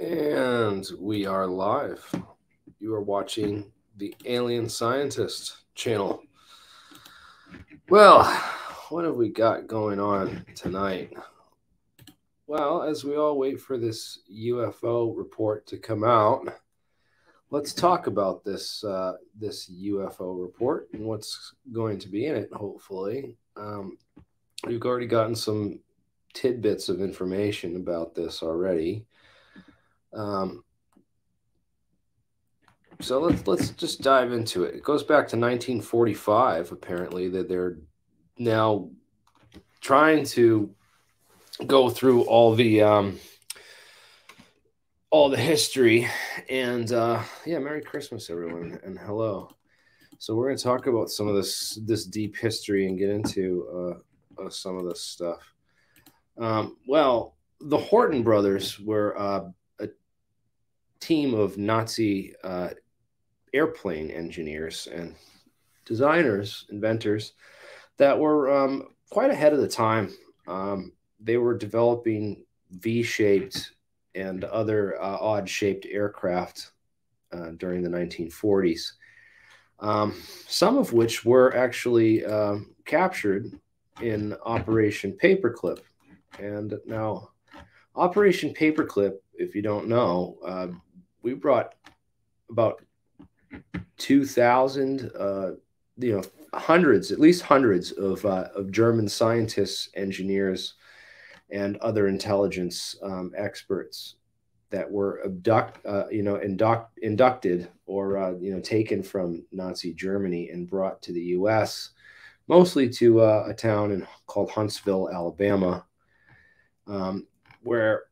And we are live. You are watching the Alien Scientist channel. Well, what have we got going on tonight? Well, as we all wait for this UFO report to come out, let's talk about this uh, this UFO report and what's going to be in it. Hopefully, um, we've already gotten some tidbits of information about this already. Um, so let's let's just dive into it. It goes back to 1945, apparently, that they're now trying to go through all the um, all the history and uh, yeah, Merry Christmas, everyone, and hello. So we're going to talk about some of this this deep history and get into uh, uh, some of this stuff. Um, well, the Horton brothers were uh, team of Nazi uh, airplane engineers and designers, inventors that were um, quite ahead of the time. Um, they were developing V shaped and other uh, odd shaped aircraft uh, during the 1940s, um, some of which were actually um, captured in Operation Paperclip. And now, Operation Paperclip, if you don't know, uh, we brought about 2,000, uh, you know, hundreds, at least hundreds of, uh, of German scientists, engineers, and other intelligence um, experts that were abduct, uh, you know, induct, inducted or, uh, you know, taken from Nazi Germany and brought to the U.S., mostly to uh, a town in, called Huntsville, Alabama, um, where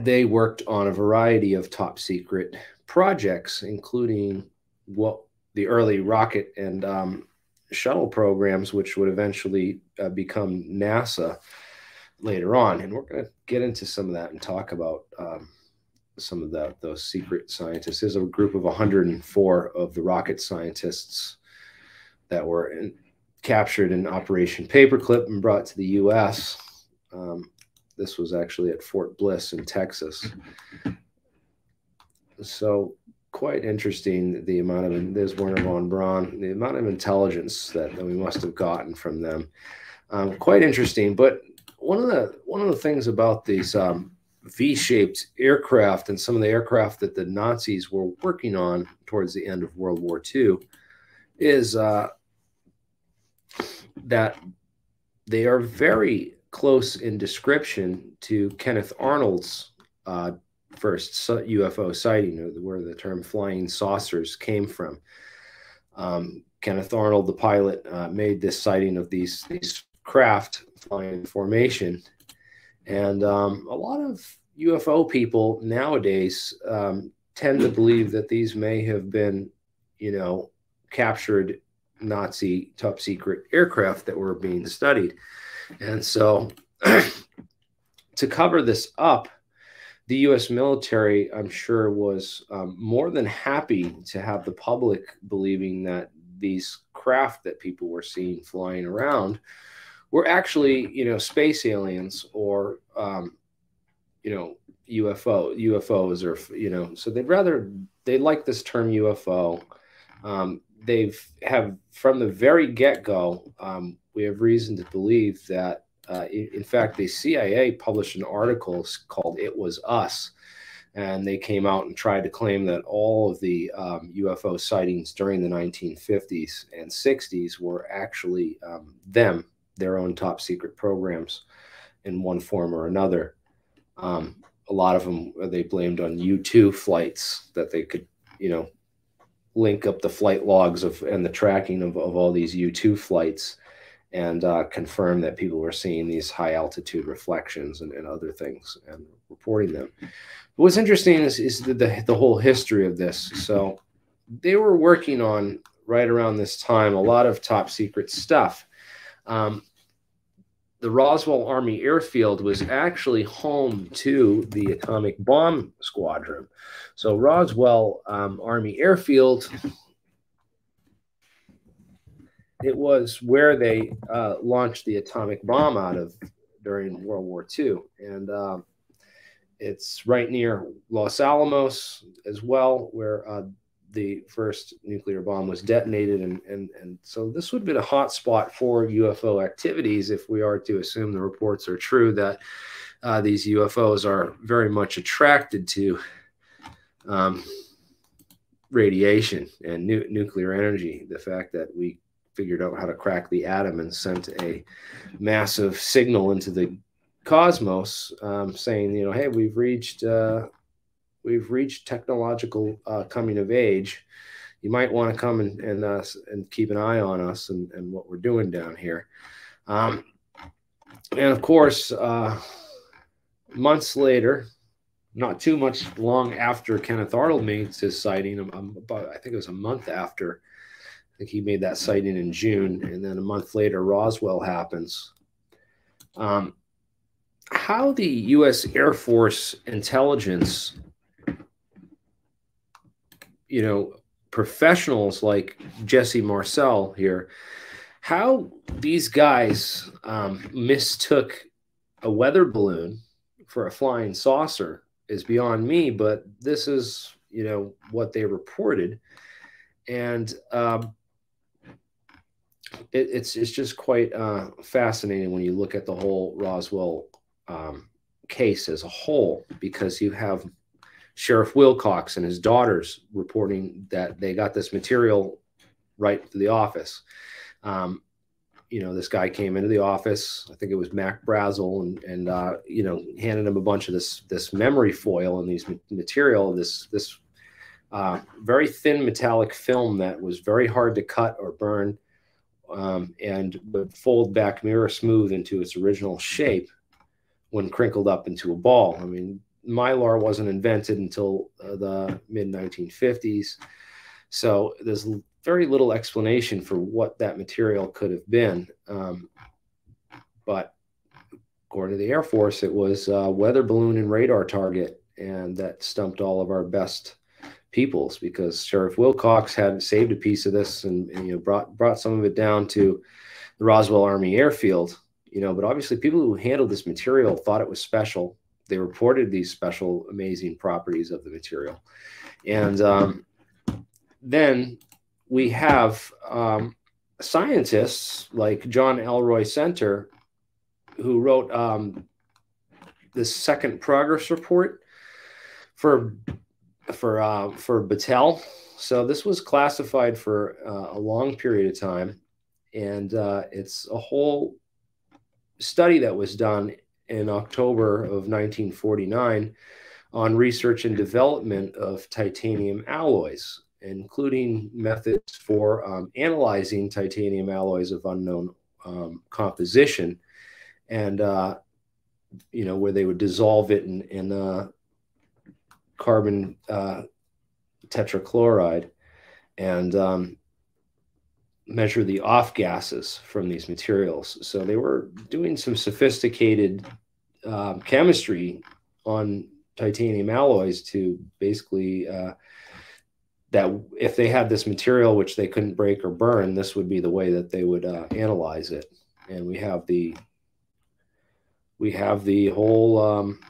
they worked on a variety of top secret projects, including what the early rocket and um, shuttle programs, which would eventually uh, become NASA later on. And we're going to get into some of that and talk about um, some of that, those secret scientists. There's a group of 104 of the rocket scientists that were in, captured in Operation Paperclip and brought to the U.S. Um, this was actually at Fort Bliss in Texas. So quite interesting the amount of there's Wernher von Braun, the amount of intelligence that, that we must have gotten from them. Um, quite interesting. But one of the one of the things about these um, V-shaped aircraft and some of the aircraft that the Nazis were working on towards the end of World War II is uh, that they are very close in description to Kenneth Arnold's uh, first UFO sighting, where the term flying saucers came from. Um, Kenneth Arnold, the pilot, uh, made this sighting of these, these craft flying in formation. And um, a lot of UFO people nowadays um, tend to believe that these may have been, you know, captured Nazi top secret aircraft that were being studied. And so, to cover this up, the US military, I'm sure, was um, more than happy to have the public believing that these craft that people were seeing flying around were actually, you know, space aliens or, um, you know, UFO, UFOs, or, you know, so they'd rather, they like this term UFO. Um, they've have from the very get go, um, we have reason to believe that, uh, in, fact, the CIA published an article called "It Was Us," and they came out and tried to claim that all of the um, UFO sightings during the 1950s and 60s were actually um, them, their own top secret programs, in one form or another. Um, a lot of them they blamed on U2 flights that they could, you know, link up the flight logs of and the tracking of, of all these U2 flights and uh, confirm that people were seeing these high altitude reflections and, and other things and reporting them. But what's interesting is, is the, the, the whole history of this. So they were working on right around this time a lot of top secret stuff. Um, the Roswell Army Airfield was actually home to the atomic bomb squadron. So Roswell um, Army Airfield, it was where they uh, launched the atomic bomb out of during World War II, and um, it's right near Los Alamos as well, where uh, the first nuclear bomb was detonated. And, and, and so this would have been a hot spot for UFO activities if we are to assume the reports are true that uh, these UFOs are very much attracted to um, radiation and nu nuclear energy. The fact that we figured out how to crack the atom and sent a massive signal into the cosmos um, saying, you know, hey, we've reached uh, we've reached technological uh, coming of age. You might want to come and and, uh, and keep an eye on us and, and what we're doing down here. Um, and of course, uh, months later, not too much long after Kenneth Arnold made his sighting, um, about I think it was a month after. I think he made that sighting in June, and then a month later, Roswell happens. Um, how the U.S. Air Force intelligence, you know, professionals like Jesse Marcel here, how these guys um, mistook a weather balloon for a flying saucer is beyond me, but this is, you know, what they reported. And um, it, it's, it's just quite uh, fascinating when you look at the whole Roswell um, case as a whole, because you have Sheriff Wilcox and his daughters reporting that they got this material right to the office. Um, you know, this guy came into the office. I think it was Mac Brazel, and and uh, you know, handed him a bunch of this this memory foil and these material, this this uh, very thin metallic film that was very hard to cut or burn, um, and would fold back mirror smooth into its original shape when crinkled up into a ball. I mean, mylar wasn't invented until uh, the mid 1950s, so there's very little explanation for what that material could have been. Um, but according to the Air Force, it was weather balloon and radar target, and that stumped all of our best peoples because Sheriff Wilcox had saved a piece of this and, and, you know brought brought some of it down to the Roswell Army Airfield. You know, but obviously people who handled this material thought it was special. They reported these special, amazing properties of the material, and um, then we have um, scientists like John Elroy Center, who wrote um, the second progress report for for uh, for Battelle. So this was classified for uh, a long period of time, and uh, it's a whole study that was done in October of 1949 on research and development of titanium alloys including methods for um, analyzing titanium alloys of unknown um, composition, and uh, you know where they would dissolve it in, in uh, carbon uh, tetrachloride and um, measure the off gases from these materials. So they were doing some sophisticated um, chemistry on titanium alloys to basically uh, that if they had this material which they couldn't break or burn, this would be the way that they would uh, analyze it. And we have the we have the whole um,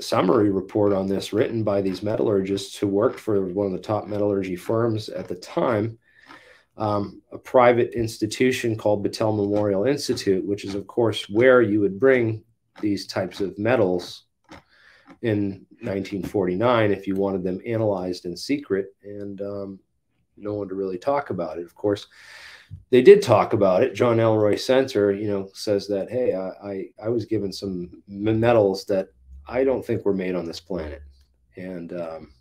summary report on this written by these metallurgists who worked for one of the top metallurgy firms at the time, um, a private institution called Battelle Memorial Institute, which is of course where you would bring these types of metals in 1949 if you wanted them analyzed in secret and um, no one to really talk about it. Of course, they did talk about it. John Elroy Center, you know, says that, hey, I, I, I was given some metals that I don't think we're made on this planet. And um,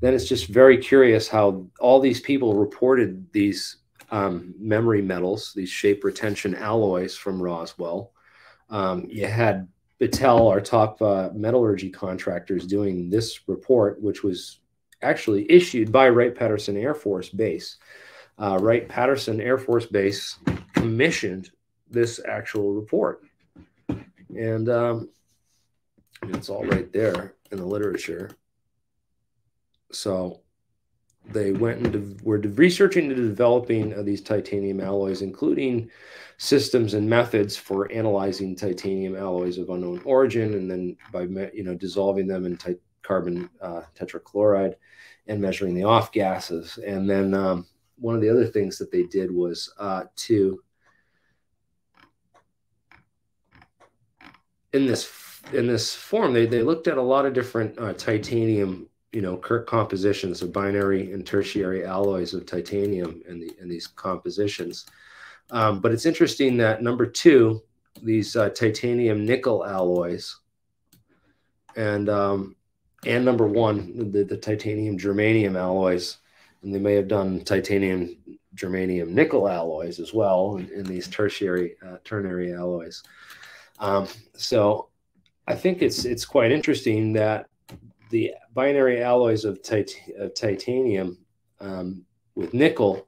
then it's just very curious how all these people reported these um, memory metals, these shape retention alloys from Roswell. Um, you had Battelle, our top uh, metallurgy contractors, doing this report, which was actually issued by Wright Patterson Air Force Base. Uh, Wright Patterson Air Force Base commissioned this actual report. And um, it's all right there in the literature. So they went and were researching and developing uh, these titanium alloys, including systems and methods for analyzing titanium alloys of unknown origin, and then by you know dissolving them in carbon uh, tetrachloride and measuring the off gases. And then um, one of the other things that they did was uh, to in this in this form they, they looked at a lot of different uh, titanium you know compositions of binary and tertiary alloys of titanium in the in these compositions. Um, but it's interesting that number two these uh, titanium nickel alloys and um, and number one the, the titanium germanium alloys and they may have done titanium germanium nickel alloys as well in, in these tertiary uh, ternary alloys. Um, so I think it's it's quite interesting that the binary alloys of, tit of titanium um, with nickel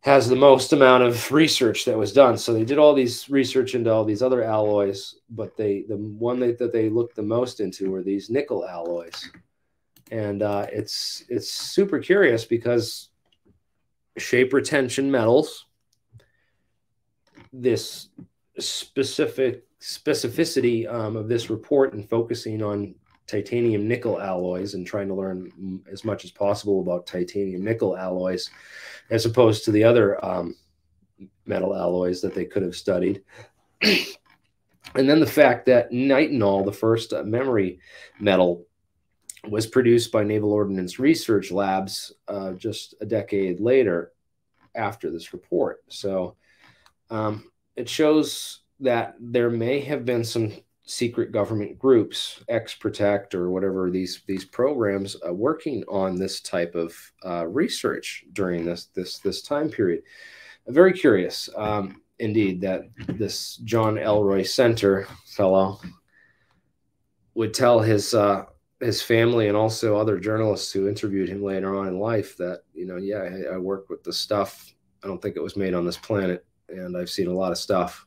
has the most amount of research that was done. So they did all these research into all these other alloys, but they the one that, that they looked the most into were these nickel alloys, and uh, it's it's super curious because shape retention metals, this specific specificity um, of this report and focusing on titanium nickel alloys and trying to learn as much as possible about titanium nickel alloys as opposed to the other um, metal alloys that they could have studied. and then the fact that nitinol, the first uh, memory metal, was produced by Naval Ordnance Research Labs uh, just a decade later after this report. So um, it shows that there may have been some secret government groups, X Protect or whatever these these programs, uh, working on this type of uh, research during this this this time period. very curious, um, indeed, that this John Elroy Center fellow would tell his uh, his family and also other journalists who interviewed him later on in life that you know, yeah, I, I work with the stuff. I don't think it was made on this planet, and I've seen a lot of stuff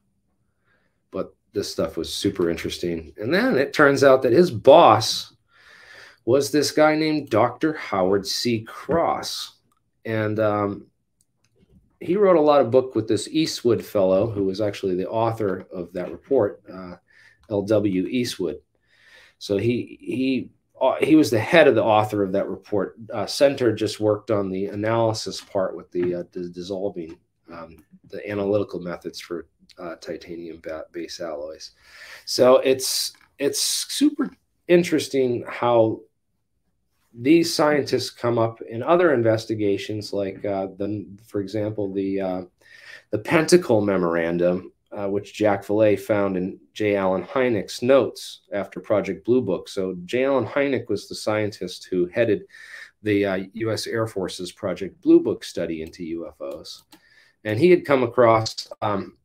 but this stuff was super interesting. And then it turns out that his boss was this guy named Dr. Howard C. Cross. And um, he wrote a lot of book with this Eastwood fellow, who was actually the author of that report, uh, L.W. Eastwood. So he he uh, he was the head of the author of that report. Uh, Center just worked on the analysis part with the, uh, the dissolving, um, the analytical methods for uh, titanium base alloys. So it's it's super interesting how these scientists come up in other investigations, like uh, the, for example, the uh, the Pentacle Memorandum, uh, which Jack Vallée found in J. Allen Hynek's notes after Project Blue Book. So J. Allen Hynek was the scientist who headed the U.S. Uh, Air Force's Project Blue Book study into UFOs, and he had come across um,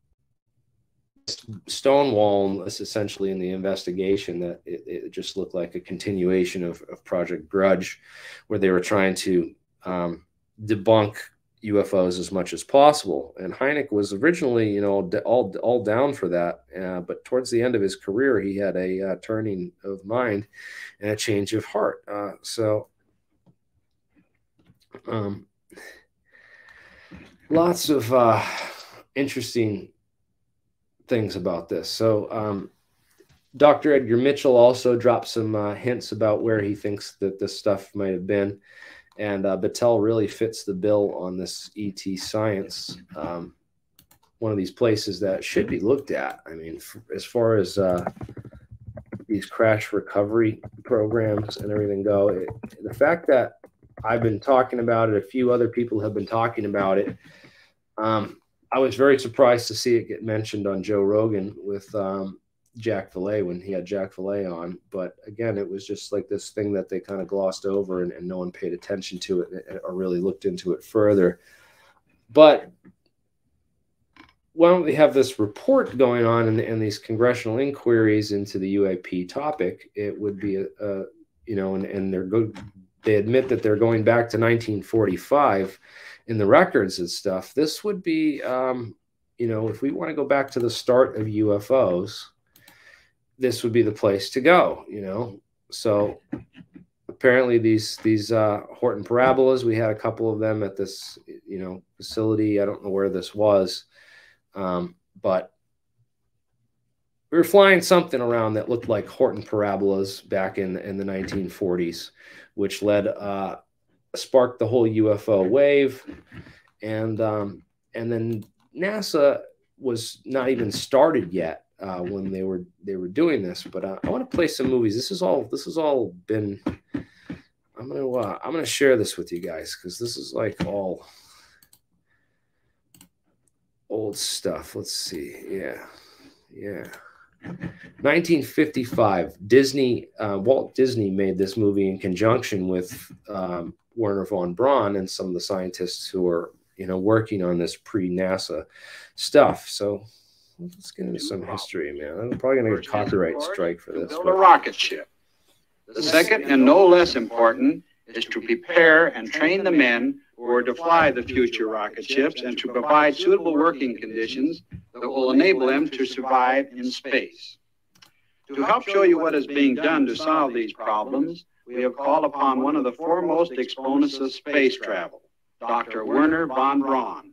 Stonewall is essentially in the investigation that it, it, just looked like a continuation of, of, Project Grudge, where they were trying to um, debunk UFOs as much as possible. And Hynek was originally, you know, all all down for that, uh, but towards the end of his career, he had a uh, turning of mind and a change of heart. Uh, so, um, lots of uh, interesting things about this. So, um, Dr. Edgar Mitchell also dropped some uh, hints about where he thinks that this stuff might have been. And uh, Battelle really fits the bill on this ET science. Um, one of these places that should be looked at. I mean, as far as uh, these crash recovery programs and everything go, it, the fact that I've been talking about it, a few other people have been talking about it. Um, I was very surprised to see it get mentioned on Joe Rogan with um, Jack Vallée when he had Jack Vallée on. But again, it was just like this thing that they kind of glossed over and, and no one paid attention to it or really looked into it further. But why don't we have this report going on and, and these congressional inquiries into the UAP topic? It would be a, a you know, and, and they're good. They admit that they're going back to 1945 in the records and stuff, this would be, um, you know, if we want to go back to the start of UFOs, this would be the place to go, you know. So apparently these these uh, Horton parabolas, we had a couple of them at this you know facility. I don't know where this was, um, but we were flying something around that looked like Horton parabolas back in in the 1940s, which led uh, sparked the whole UFO wave, and um, and then NASA was not even started yet uh, when they were they were doing this. But uh, I want to play some movies. This is all this has all been. I'm gonna uh, I'm gonna share this with you guys because this is like all old stuff. Let's see. Yeah, yeah. 1955, Disney, uh, Walt Disney made this movie in conjunction with um, Wernher von Braun and some of the scientists who are, you know, working on this pre-NASA stuff. So let's get into some history, man. I'm probably going to get a copyright strike for this. Build a rocket ship. The second, and no less important, is to prepare and train the men who are to fly the future rocket ships and to provide suitable working conditions that will enable them to survive in space. To help show you what is being done to solve these problems, we have called upon one of the foremost exponents of space travel, Dr. Wernher von Braun,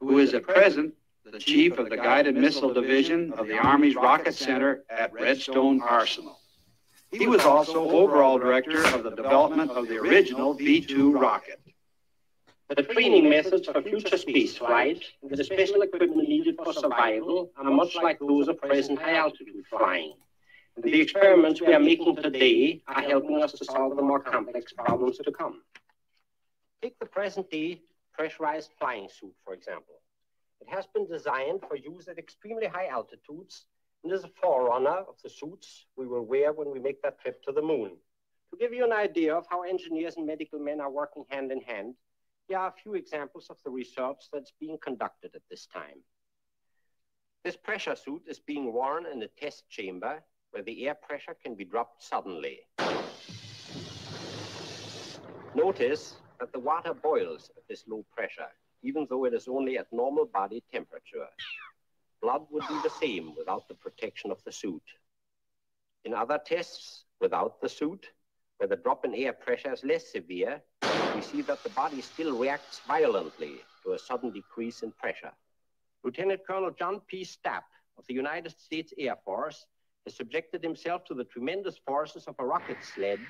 who is at present the chief of the Guided Missile Division of the Army's Rocket Center at Redstone Arsenal. He was also overall director of the development of the original V-2 rocket. The training methods for future space flight with the special equipment needed for survival are much like those of present high-altitude flying. The experiments we are making today are helping us to solve the more complex problems to come. Take the present-day pressurized flying suit, for example. It has been designed for use at extremely high altitudes and is a forerunner of the suits we will wear when we make that trip to the moon. To give you an idea of how engineers and medical men are working hand in hand, here are a few examples of the research that's being conducted at this time. This pressure suit is being worn in a test chamber where the air pressure can be dropped suddenly. Notice that the water boils at this low pressure, even though it is only at normal body temperature. Blood would be the same without the protection of the suit. In other tests, without the suit, where the drop in air pressure is less severe, we see that the body still reacts violently to a sudden decrease in pressure. Lieutenant Colonel John P. Stapp of the United States Air Force has subjected himself to the tremendous forces of a rocket sled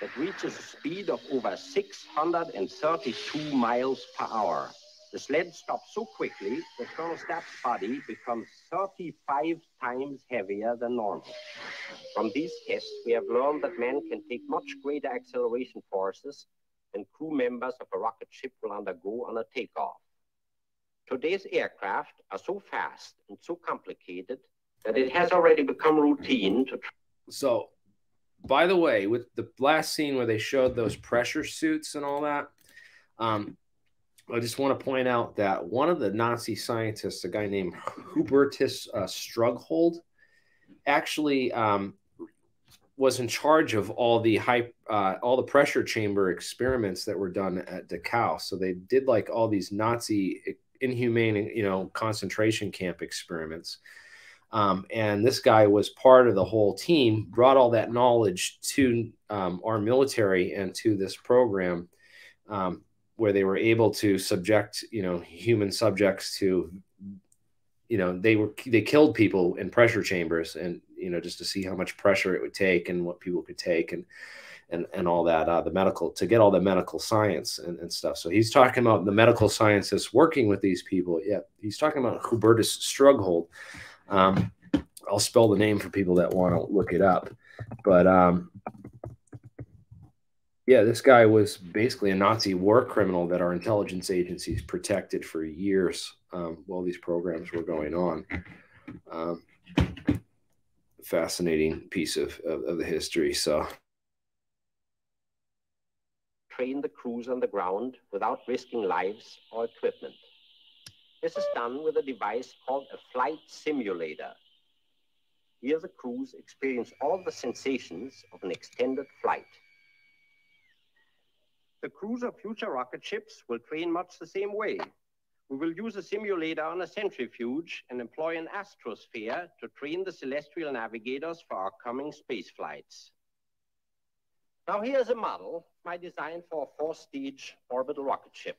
that reaches a speed of over 632 miles per hour. The sled stops so quickly that Colonel Stapp's body becomes 35 times heavier than normal. From these tests, we have learned that men can take much greater acceleration forces than crew members of a rocket ship will undergo on a takeoff. Today's aircraft are so fast and so complicated that it has already become routine to. So, by the way, with the last scene where they showed those pressure suits and all that, um, I just want to point out that one of the Nazi scientists, a guy named Hubertus uh, Strughold, actually um, was in charge of all the high, uh, all the pressure chamber experiments that were done at Dachau. So they did like all these Nazi inhumane, you know, concentration camp experiments. Um, and this guy was part of the whole team, brought all that knowledge to um, our military and to this program, um, where they were able to subject, you know, human subjects to, you know, they were they killed people in pressure chambers, and you know, just to see how much pressure it would take and what people could take, and and and all that, uh, the medical to get all the medical science and, and stuff. So he's talking about the medical scientists working with these people. Yeah, he's talking about Hubertus Strughold um, I'll spell the name for people that want to look it up. But um, yeah, this guy was basically a Nazi war criminal that our intelligence agencies protected for years um, while these programs were going on. Um, fascinating piece of, of, of the history. So train the crews on the ground without risking lives or equipment. This is done with a device called a flight simulator. Here the crews experience all the sensations of an extended flight. The crews of future rocket ships will train much the same way. We will use a simulator on a centrifuge and employ an astrosphere to train the celestial navigators for our coming space flights. Now here's a model, my design for a four-stage orbital rocket ship.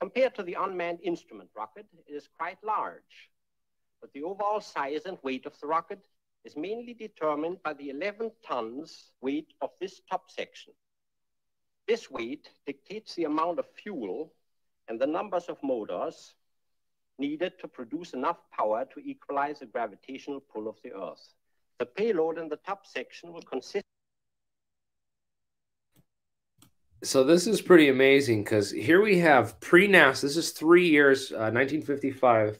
Compared to the unmanned instrument rocket, it is quite large, but the overall size and weight of the rocket is mainly determined by the 11 tons weight of this top section. This weight dictates the amount of fuel and the numbers of motors needed to produce enough power to equalize the gravitational pull of the Earth. The payload in the top section will consist so this is pretty amazing because here we have pre-NASA. This is three years, uh, 1955,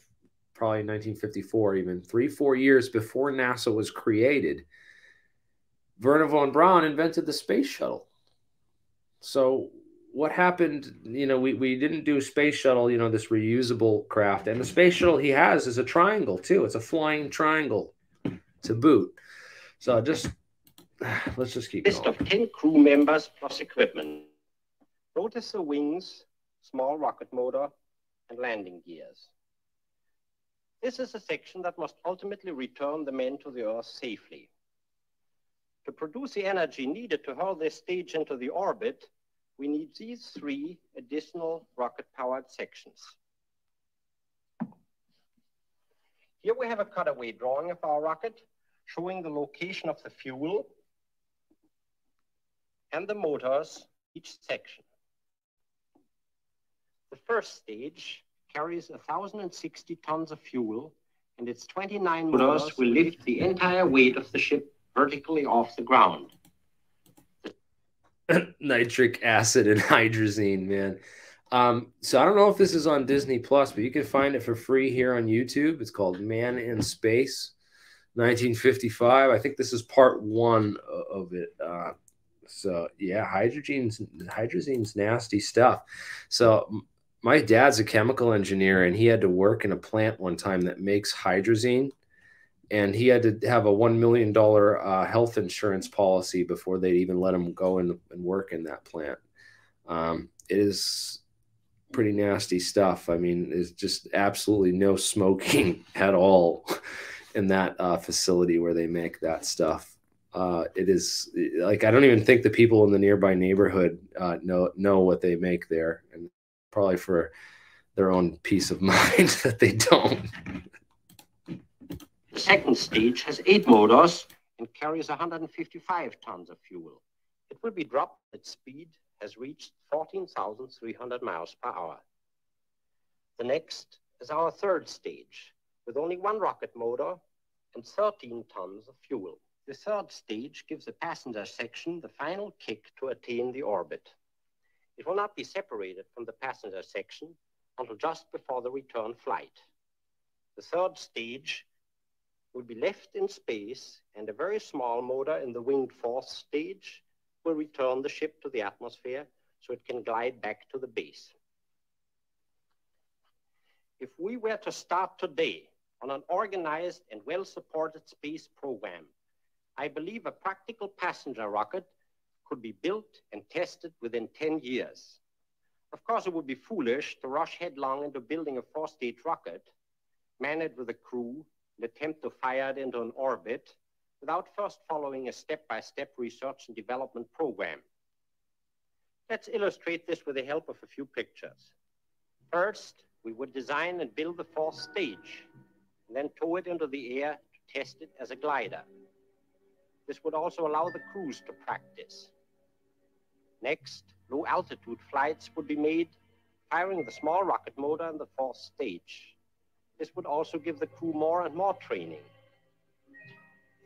probably 1954, even three, four years before NASA was created. Wernher von Braun invented the space shuttle. So what happened? You know, we, we didn't do space shuttle. You know, this reusable craft, and the space shuttle he has is a triangle too. It's a flying triangle to boot. So just let's just keep. List going. of ten crew members plus equipment. Notice the wings, small rocket motor, and landing gears. This is a section that must ultimately return the men to the Earth safely. To produce the energy needed to hurl this stage into the orbit, we need these three additional rocket-powered sections. Here we have a cutaway drawing of our rocket showing the location of the fuel and the motors each section. The first stage carries 1,060 tons of fuel, and its 29 motors will lift the entire weight of the ship vertically off the ground. Nitric acid and hydrazine, man. Um, so I don't know if this is on Disney Plus, but you can find it for free here on YouTube. It's called Man in Space, 1955. I think this is part one of it. Uh, so yeah, hydrogene's hydrazine's nasty stuff. So my dad's a chemical engineer and he had to work in a plant one time that makes hydrazine and he had to have a $1 million uh, health insurance policy before they'd even let him go and, and work in that plant. Um, it is pretty nasty stuff. I mean there's just absolutely no smoking at all in that uh, facility where they make that stuff. Uh, it is like i don't even think the people in the nearby neighborhood uh, know know what they make there and probably for their own peace of mind that they don't. The second stage has eight motors and carries 155 tons of fuel. It will be dropped at speed has reached 14,300 miles per hour. The next is our third stage with only one rocket motor and 13 tons of fuel. The third stage gives the passenger section the final kick to attain the orbit. It will not be separated from the passenger section until just before the return flight. The third stage will be left in space and a very small motor in the winged fourth stage will return the ship to the atmosphere so it can glide back to the base. If we were to start today on an organized and well-supported space program, I believe a practical passenger rocket could be built and tested within 10 years. Of course, it would be foolish to rush headlong into building a four-stage rocket, man it with a crew, and attempt to fire it into an orbit without first following a step-by-step -step research and development program. Let's illustrate this with the help of a few pictures. First, we would design and build the fourth stage, and then tow it into the air to test it as a glider. This would also allow the crews to practice. Next, low altitude flights would be made, firing the small rocket motor in the fourth stage. This would also give the crew more and more training.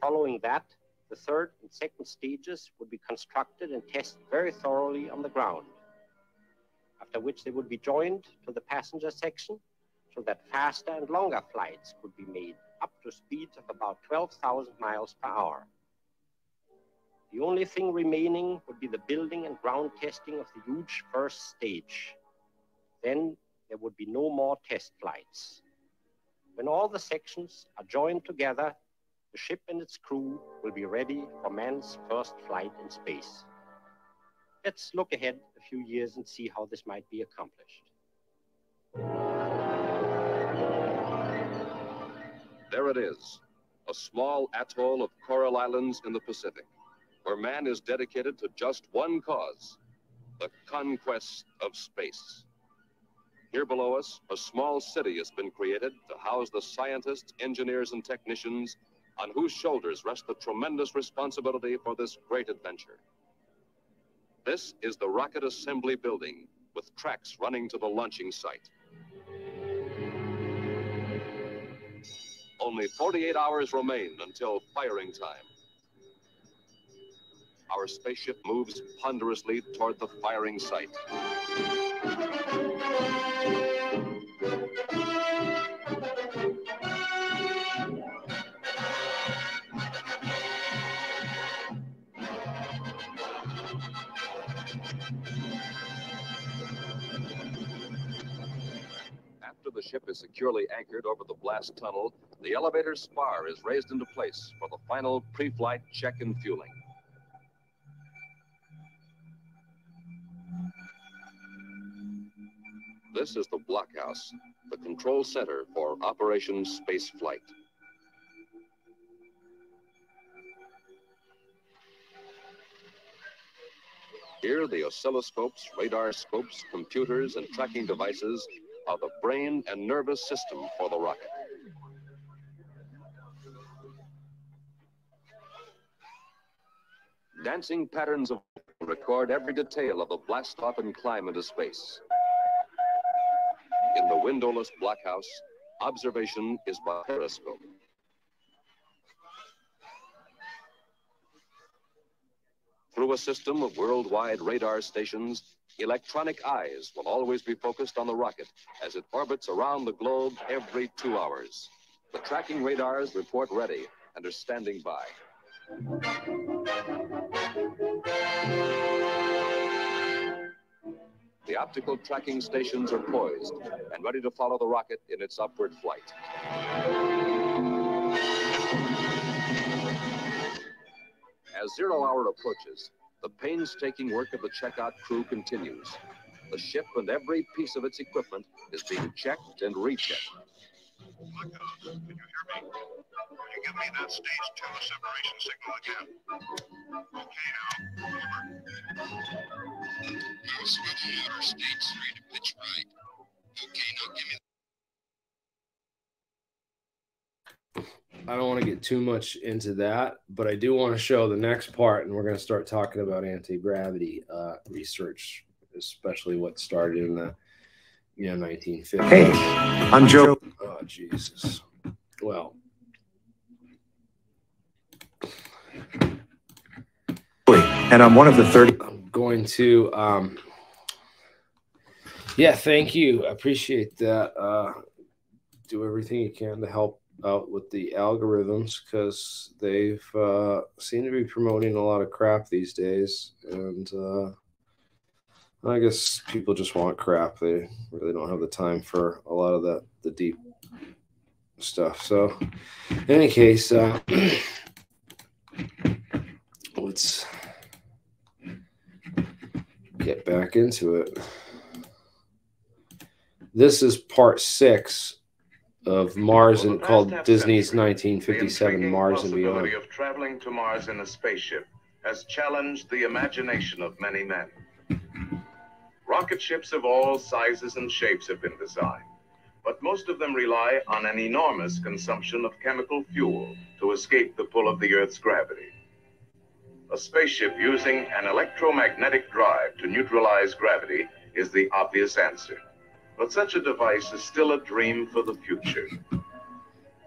Following that, the third and second stages would be constructed and tested very thoroughly on the ground, after which they would be joined to the passenger section so that faster and longer flights could be made up to speeds of about 12,000 miles per hour. The only thing remaining would be the building and ground testing of the huge first stage. Then there would be no more test flights. When all the sections are joined together, the ship and its crew will be ready for man's first flight in space. Let's look ahead a few years and see how this might be accomplished. There it is, a small atoll of coral islands in the Pacific where man is dedicated to just one cause the conquest of space. Here below us, a small city has been created to house the scientists, engineers, and technicians on whose shoulders rests the tremendous responsibility for this great adventure. This is the Rocket Assembly Building with tracks running to the launching site. Only 48 hours remain until firing time. Our spaceship moves ponderously toward the firing site. After the ship is securely anchored over the blast tunnel, the elevator spar is raised into place for the final pre-flight check and fueling. This is the blockhouse, the control center for Operation Space Flight. Here, the oscilloscopes, radar scopes, computers, and tracking devices are the brain and nervous system for the rocket. Dancing patterns of record every detail of the blast off and climb into space. In the windowless blockhouse, observation is by periscope. Through a system of worldwide radar stations, electronic eyes will always be focused on the rocket as it orbits around the globe every two hours. The tracking radars report ready and are standing by. The optical tracking stations are poised and ready to follow the rocket in its upward flight. As zero hour approaches, the painstaking work of the checkout crew continues. The ship and every piece of its equipment is being checked and rechecked. Can you hear me? Will you give me that stage two separation signal again? Okay now. Now switch motor stage three to pitch right. Okay, now give me I don't want to get too much into that, but I do want to show the next part, and we're going to start talking about anti gravity uh, research, especially what started in the you know 1950s. Hey, I'm Joe. Oh Jesus. Well, and I'm one of the 30. Going to um yeah, thank you. I appreciate that. Uh do everything you can to help out with the algorithms because they've uh seem to be promoting a lot of crap these days and uh I guess people just want crap. They really don't have the time for a lot of that the deep stuff. So in any case, uh let's get back into it. This is part six of Mars and called Disney's 1957 Mars and Beyond. possibility of traveling to Mars in a spaceship has challenged the imagination of many men. Rocket ships of all sizes and shapes have been designed, but most of them rely on an enormous consumption of chemical fuel to escape the pull of the Earth's gravity. A spaceship using an electromagnetic drive to neutralize gravity is the obvious answer. But such a device is still a dream for the future.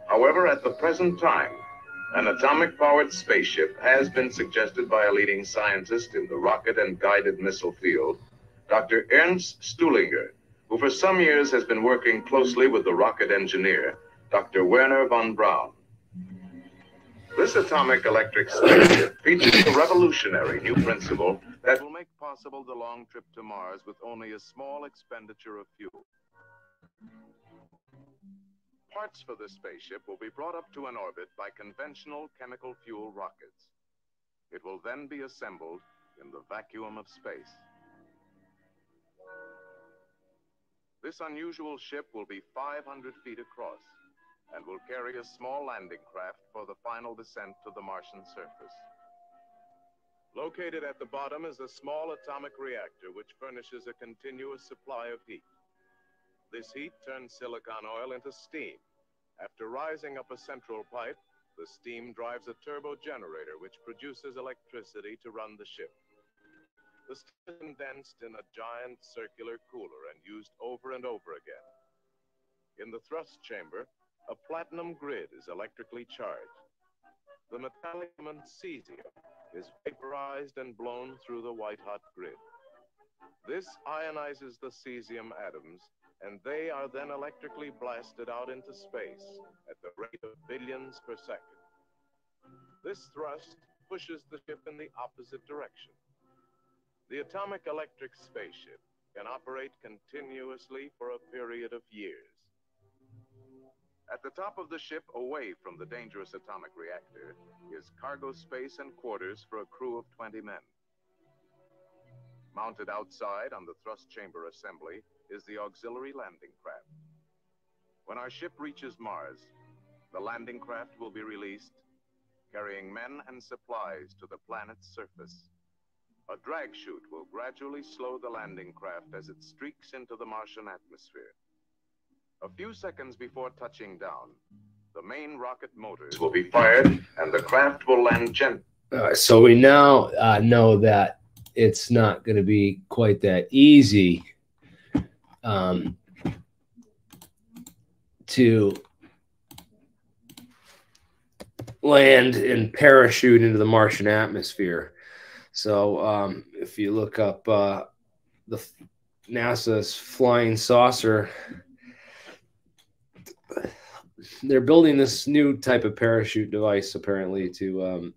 However, at the present time, an atomic powered spaceship has been suggested by a leading scientist in the rocket and guided missile field, Dr. Ernst Stuhlinger, who for some years has been working closely with the rocket engineer, Dr. Wernher von Braun. This atomic electric spaceship features a revolutionary new principle that will make possible the long trip to Mars with only a small expenditure of fuel. Parts for this spaceship will be brought up to an orbit by conventional chemical fuel rockets. It will then be assembled in the vacuum of space. This unusual ship will be 500 feet across and will carry a small landing craft for the final descent to the Martian surface. Located at the bottom is a small atomic reactor which furnishes a continuous supply of heat. This heat turns silicon oil into steam. After rising up a central pipe, the steam drives a turbo generator which produces electricity to run the ship. The steam is condensed in a giant circular cooler and used over and over again. In the thrust chamber, a platinum grid is electrically charged. The metallic cesium is vaporized and blown through the white hot grid. This ionizes the cesium atoms, and they are then electrically blasted out into space at the rate of billions per second. This thrust pushes the ship in the opposite direction. The atomic electric spaceship can operate continuously for a period of years. At the top of the ship, away from the dangerous atomic reactor, is cargo space and quarters for a crew of 20 men. Mounted outside on the thrust chamber assembly is the auxiliary landing craft. When our ship reaches Mars, the landing craft will be released, carrying men and supplies to the planet's surface. A drag chute will gradually slow the landing craft as it streaks into the Martian atmosphere. A few seconds before touching down, the main rocket motors will be fired and the craft will land gently. Uh, so we now uh, know that it's not going to be quite that easy um, to land and parachute into the Martian atmosphere. So um, if you look up uh, the NASA's flying saucer they're building this new type of parachute device apparently to um,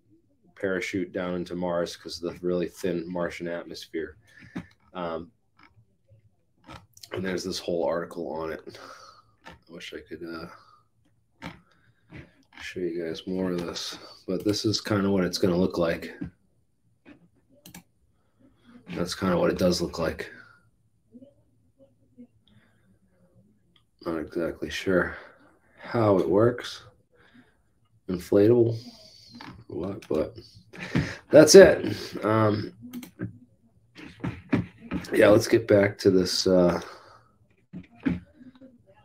parachute down into Mars because of the really thin Martian atmosphere. Um, and there's this whole article on it. I wish I could uh, show you guys more of this, but this is kind of what it's going to look like. That's kind of what it does look like. Not exactly sure how it works. Inflatable, what? But that's it. Um, yeah, let's get back to this. Uh,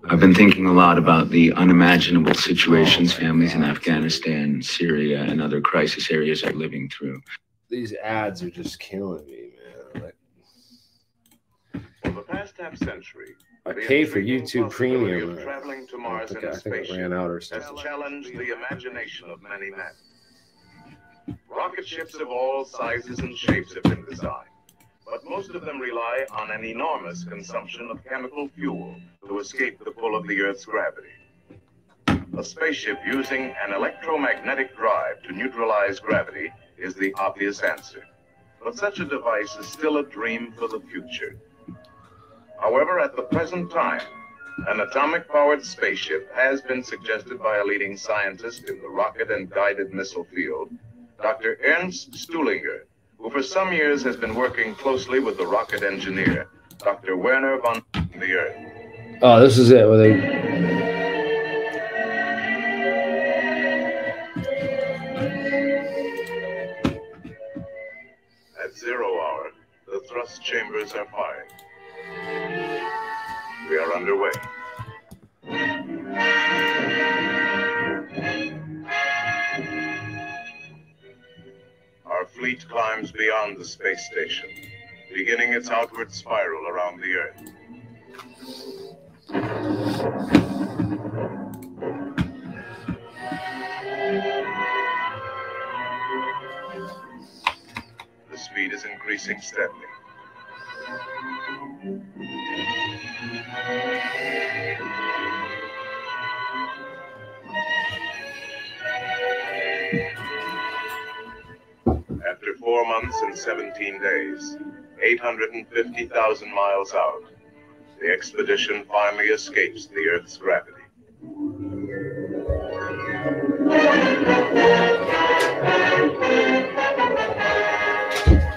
I've been thinking a lot about the unimaginable situations families in Afghanistan, Syria, and other crisis areas are living through. These ads are just killing me, man. Like, For the past half century, I pay for YouTube Premium. uh, traveling to I think, in I think it ran out or something. challenged the imagination of many men. Rocket ships of all sizes and shapes have been designed, but most of them rely on an enormous consumption of chemical fuel to escape the pull of the Earth's gravity. A spaceship using an electromagnetic drive to neutralize gravity is the obvious answer. But such a device is still a dream for the future. However, at the present time, an atomic powered spaceship has been suggested by a leading scientist in the rocket and guided missile field, Dr. Ernst Stuhlinger, who for some years has been working closely with the rocket engineer, Dr. Wernher von the Earth. Oh, this is it. Where they At zero hour, the thrust chambers are fired. We are underway. Our fleet climbs beyond the space station, beginning its outward spiral around the Earth. The speed is increasing steadily. After four months and 17 days, 850,000 miles out, the expedition finally escapes the Earth's gravity.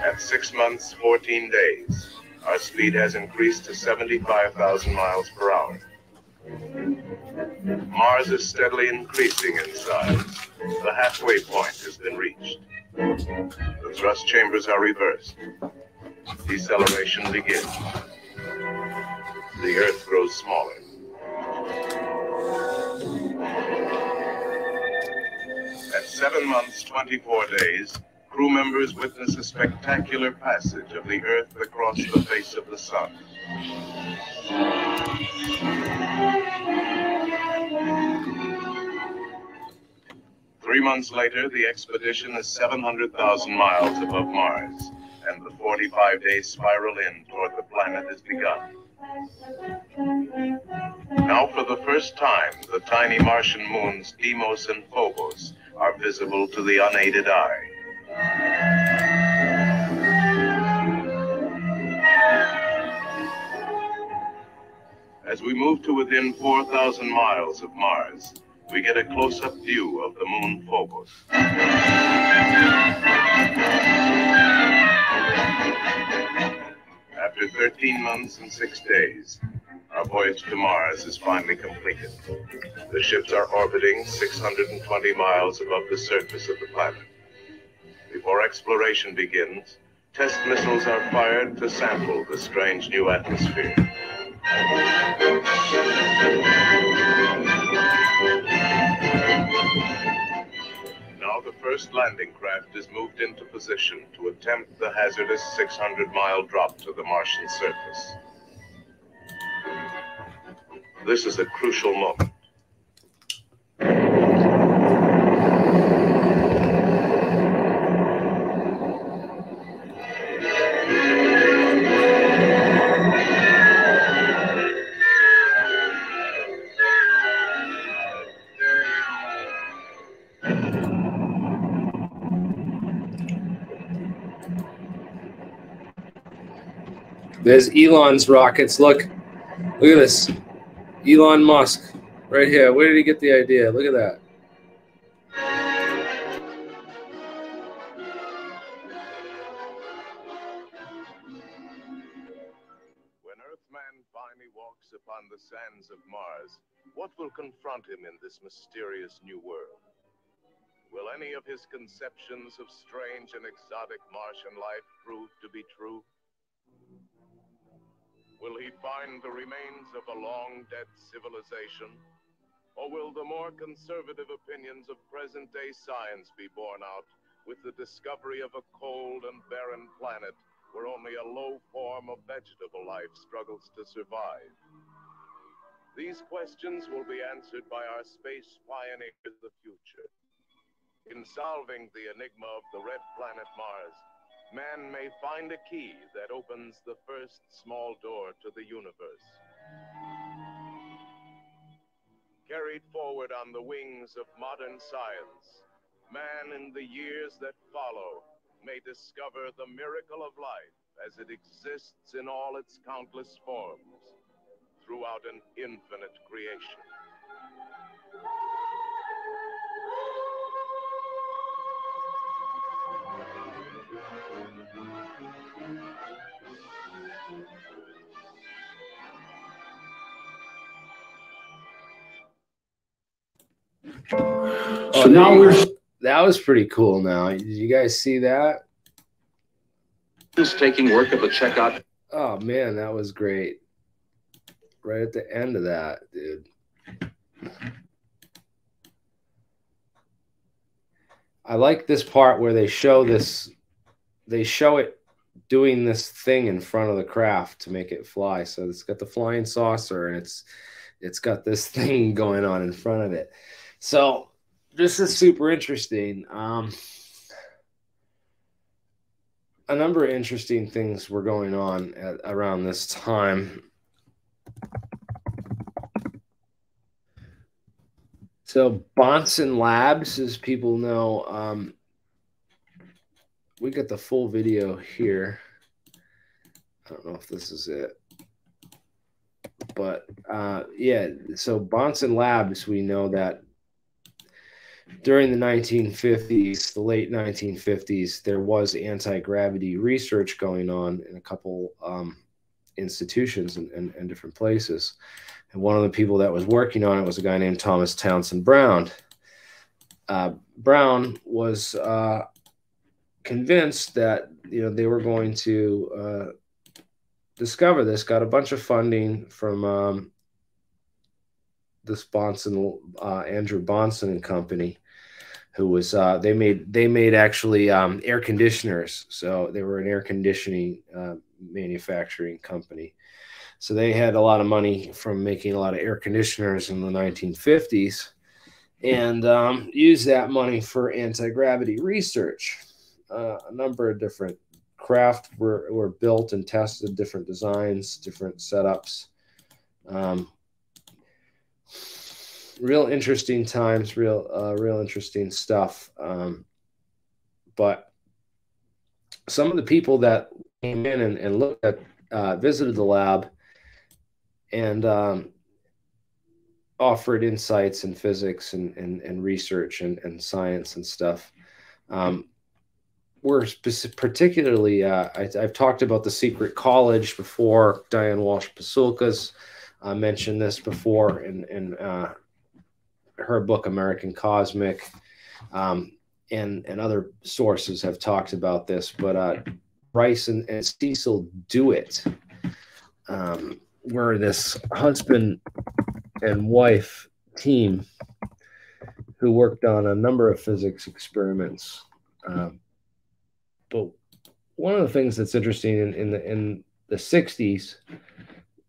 At six months, 14 days, our speed has increased to 75,000 miles per hour. Mars is steadily increasing in size. The halfway point has been reached. The thrust chambers are reversed. Deceleration begins. The Earth grows smaller. At seven months, 24 days, crew members witness a spectacular passage of the Earth across the face of the Sun. Three months later, the expedition is 700,000 miles above Mars, and the 45 day spiral in toward the planet has begun. Now, for the first time, the tiny Martian moons Deimos and Phobos are visible to the unaided eye. As we move to within 4,000 miles of Mars, we get a close-up view of the moon Phobos. After 13 months and six days, our voyage to Mars is finally completed. The ships are orbiting 620 miles above the surface of the planet. Before exploration begins, test missiles are fired to sample the strange new atmosphere. Now the first landing craft is moved into position to attempt the hazardous 600 mile drop to the Martian surface. This is a crucial moment. There's Elon's rockets. Look, look at this. Elon Musk, right here. Where did he get the idea? Look at that. When Earthman finally walks upon the sands of Mars, what will confront him in this mysterious new world? Will any of his conceptions of strange and exotic Martian life prove to be true? Will he find the remains of a long dead civilization? Or will the more conservative opinions of present day science be borne out with the discovery of a cold and barren planet where only a low form of vegetable life struggles to survive? These questions will be answered by our space pioneers of the future. In solving the enigma of the red planet Mars, man may find a key that opens the first small door to the universe. Carried forward on the wings of modern science, man in the years that follow may discover the miracle of life as it exists in all its countless forms throughout an infinite creation. Oh, now we're. That was pretty cool. Now, did you guys see that? Just taking work of the checkout. Oh man, that was great. Right at the end of that, dude. I like this part where they show this they show it doing this thing in front of the craft to make it fly. So it's got the flying saucer and it's it's got this thing going on in front of it. So this is super interesting. Um, a number of interesting things were going on at, around this time. So Bahnson Labs, as people know, um, we got the full video here. I don't know if this is it. But uh, yeah, so Bahnson Labs, we know that during the 1950s, the late 1950s, there was anti gravity research going on in a couple um, institutions and, and, and, different places. And one of the people that was working on it was a guy named Thomas Townsend Brown. Uh, Brown was uh, convinced that you know they were going to uh, discover this. Got a bunch of funding from um, this Bahnson, uh, Andrew Bahnson and Company, who was uh, they made they made actually um, air conditioners. So they were an air conditioning uh, manufacturing company. So they had a lot of money from making a lot of air conditioners in the 1950s, and um, used that money for anti gravity research. Uh, a number of different craft were, were built and tested, different designs, different setups. Um, real interesting times, real uh, real interesting stuff. Um, but some of the people that came in and, and looked at uh, visited the lab and um, offered insights in physics and, and, and research and, and science and stuff. Um, we're particularly, uh, I, have talked about the secret college before. Diane Walsh Pasulkas uh, mentioned this before in, in uh, her book, American Cosmic. Um, and, and other sources have talked about this, but uh, Bryce and, and Cécile DeWitt um, were this husband and wife team who worked on a number of physics experiments. Um, but one of the things that's interesting in, in the in the 60s,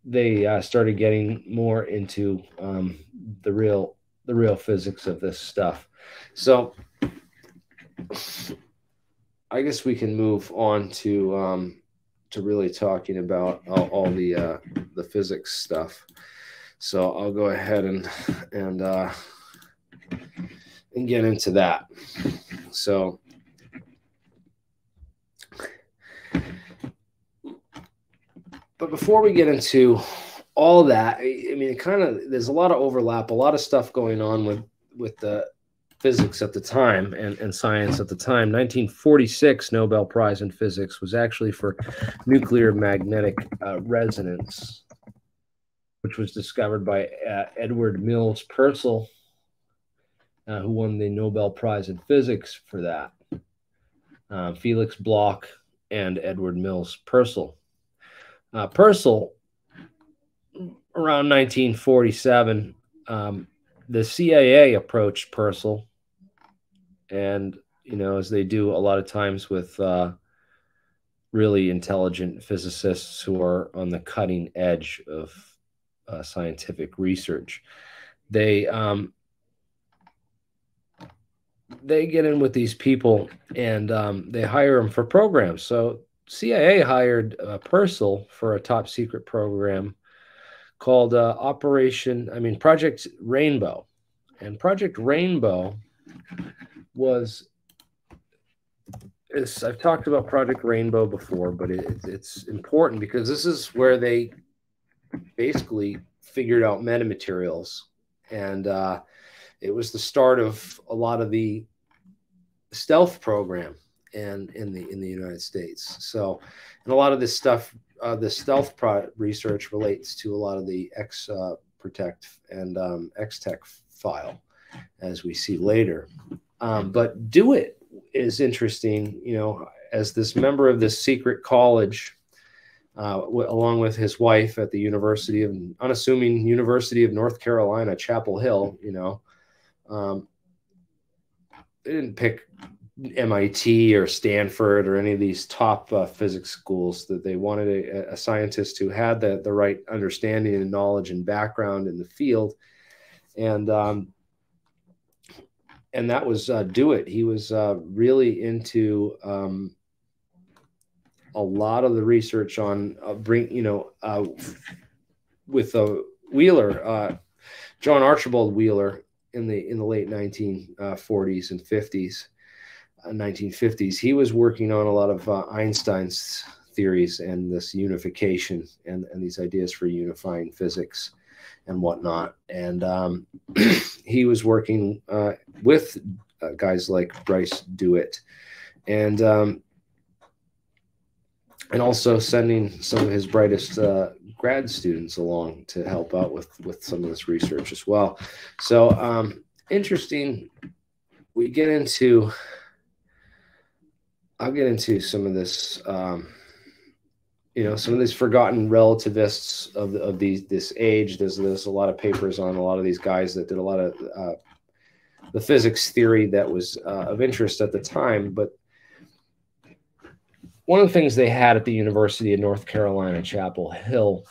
they uh, started getting more into um, the real the real physics of this stuff. So I guess we can move on to um, to really talking about all, all the uh, the physics stuff. So I'll go ahead and and uh, and get into that. So but before we get into all that, I mean, it kind of there's a lot of overlap, a lot of stuff going on with with the physics at the time and, and science at the time. 1946 Nobel Prize in Physics was actually for nuclear magnetic uh, resonance which was discovered by uh, Edward Mills Purcell, uh, who won the Nobel Prize in Physics for that. Uh, Felix Bloch and Edward Mills Purcell. Uh, Purcell, around 1947, um, the CIA approached Purcell, and you know, as they do a lot of times with uh, really intelligent physicists who are on the cutting edge of uh, scientific research. They um, they get in with these people and um, they hire them for programs. So CIA hired uh, Purcell for a top secret program called uh, Operation, I mean Project Rainbow, and Project Rainbow was. I've talked about Project Rainbow before, but it, it's important because this is where they basically figured out metamaterials. And uh, it was the start of a lot of the stealth program and in the in the United States. So, and a lot of this stuff, uh, the stealth research relates to a lot of the X uh, Protect and um, X-TEC file, as we see later. Um, but DeWitt is interesting, you know, as this member of this secret college uh, along with his wife at the University of unassuming University of North Carolina, Chapel Hill. You know, um, they didn't pick MIT or Stanford or any of these top uh, physics schools. That they wanted a, a, scientist who had the the right understanding and knowledge and background in the field, and um, and that was uh, it. He was uh, really into um, a lot of the research on uh, bring you know uh, with uh, Wheeler, uh, John Archibald Wheeler in the in the late 1940s and 50s, 1950s. Uh, he was working on a lot of uh, Einstein's theories and this unification and, and these ideas for unifying physics and whatnot. And um, he was working uh, with guys like Bryce DeWitt. And um, and also sending some of his brightest uh, grad students along to help out with with some of this research as well. So um, interesting. We get into I'll get into some of this. Um, you know, some of these forgotten relativists of of these this age. There's there's a lot of papers on a lot of these guys that did a lot of uh, the physics theory that was uh, of interest at the time. But one of the things they had at the University of North Carolina, Chapel Hill,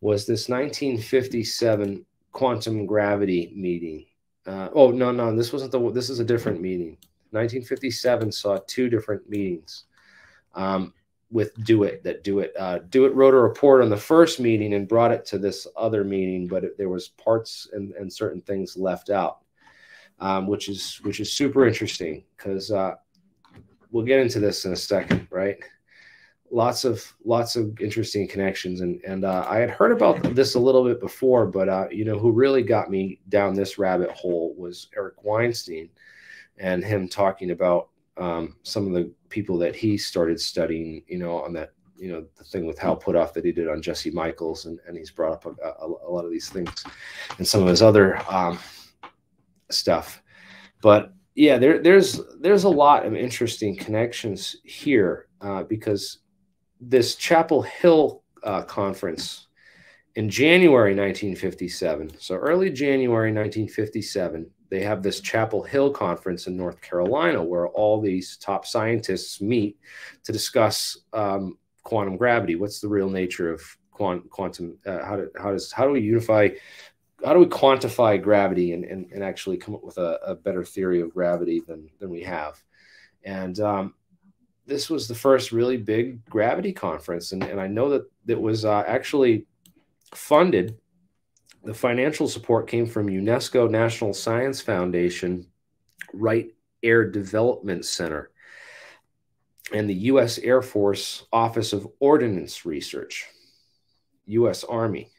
was this 1957 quantum gravity meeting. Uh, oh no, no, this wasn't the. This is a different meeting. 1957 saw two different meetings um, with DeWitt That DeWitt uh, it wrote a report on the first meeting and brought it to this other meeting, but it, there was parts and, and certain things left out, um, which is which is super interesting because uh, we'll get into this in a second, right? Lots of lots of interesting connections, and and uh, I had heard about this a little bit before, but uh, you know who really got me down this rabbit hole was Eric Weinstein and him talking about um, some of the people that he started studying, you know, on that, you know, the thing with Hal Puthoff that he did on Jesse Michels, and, and he's brought up a, a, a lot of these things and some of his other um, stuff. But yeah, there, there's there's a lot of interesting connections here uh, because this Chapel Hill uh, conference in January 1957, so early January 1957, they have this Chapel Hill conference in North Carolina where all these top scientists meet to discuss um, quantum gravity. What's the real nature of quant- quantum? Uh, how, do, how does how do we unify? How do we quantify gravity and, and, and actually come up with a, a better theory of gravity than than we have? And um, this was the first really big gravity conference, and, and I know that it was uh, actually funded the financial support came from UNESCO National Science Foundation, Wright Air Development Center, and the U.S. Air Force Office of Ordnance Research, U.S. Army.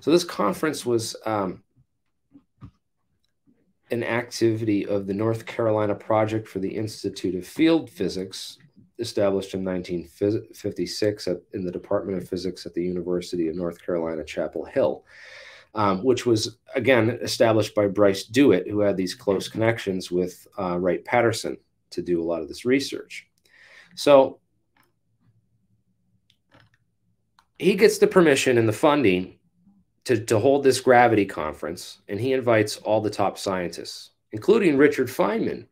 So this conference was um, an activity of the North Carolina Project for the Institute of Field Physics, established in 1956 at, in the Department of Physics at the University of North Carolina, Chapel Hill um, which was again established by Bryce DeWitt, who had these close connections with uh, Wright Patterson to do a lot of this research. So he gets the permission and the funding to, to hold this gravity conference, and he invites all the top scientists, including Richard Feynman.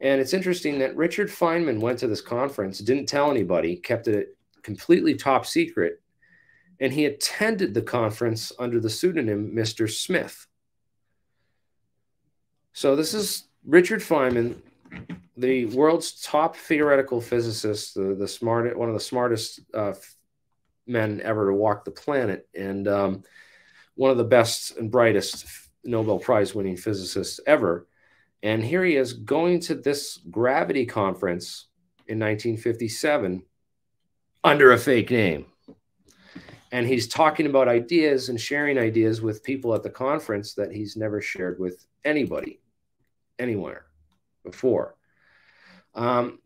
And it's interesting that Richard Feynman went to this conference, didn't tell anybody, kept it completely top secret, and he attended the conference under the pseudonym Mr. Smith. So this is Richard Feynman, the world's top theoretical physicist, the, the one of the smartest uh, men ever to walk the planet, and um, one of the best and brightest Nobel Prize winning physicists ever. And here he is going to this gravity conference in 1957 under a fake name and he's talking about ideas and sharing ideas with people at the conference that he's never shared with anybody anywhere before. Um,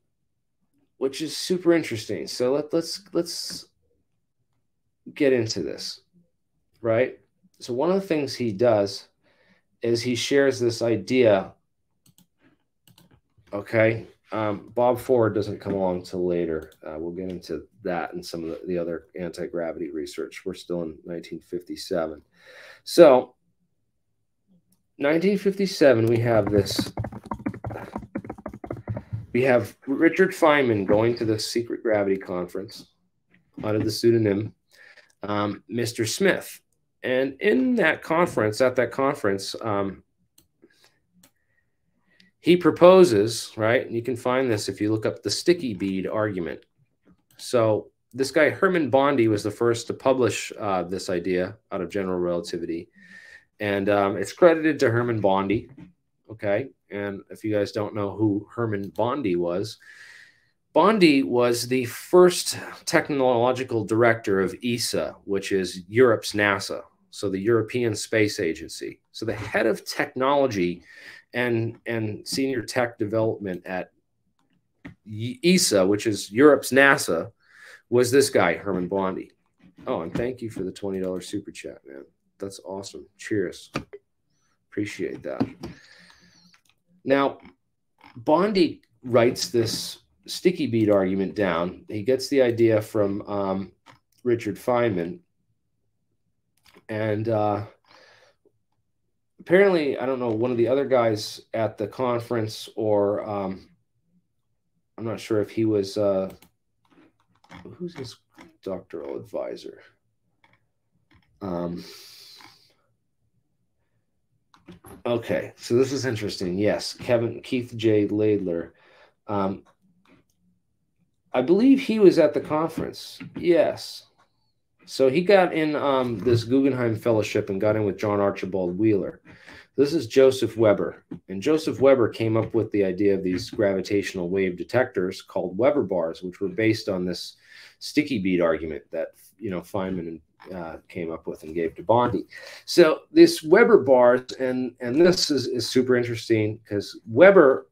which is super interesting. So let, let's let's get into this right? So one of the things he does is he shares this idea okay um, Bob Ford doesn't come along till later. Uh, we'll get into that and some of the, the other anti gravity research. We're still in 1957. So, 1957, we have this. We have Richard Feynman going to the secret gravity conference under the pseudonym um, Mr. Smith. And in that conference, at that conference, um, he proposes, right? And you can find this if you look up the sticky bead argument. So this guy, Hermann Bondi, was the first to publish uh, this idea out of general relativity. And um, it's credited to Hermann Bondi. Okay. And if you guys don't know who Hermann Bondi was, Bondi was the first technological director of ESA, which is Europe's NASA, so the European Space Agency. So the head of technology and and senior tech development at ESA, which is Europe's NASA, was this guy Hermann Bondi. Oh, and thank you for the twenty dollars super chat, man. That's awesome. Cheers. Appreciate that. Now, Bondi writes this sticky bead argument down. He gets the idea from um, Richard Feynman. And uh, apparently, I don't know, one of the other guys at the conference, or um, I'm not sure if he was, uh, who's his doctoral advisor? Um, okay, so this is interesting. Yes, Kevin Keith J. Laidler. Um, I believe he was at the conference. Yes. So he got in um, this Guggenheim Fellowship and got in with John Archibald Wheeler. This is Joseph Weber. And Joseph Weber came up with the idea of these gravitational wave detectors called Weber bars, which were based on this sticky bead argument that you know Feynman uh, came up with and gave to Bondi. So this Weber bars, and and this is, is super interesting because Weber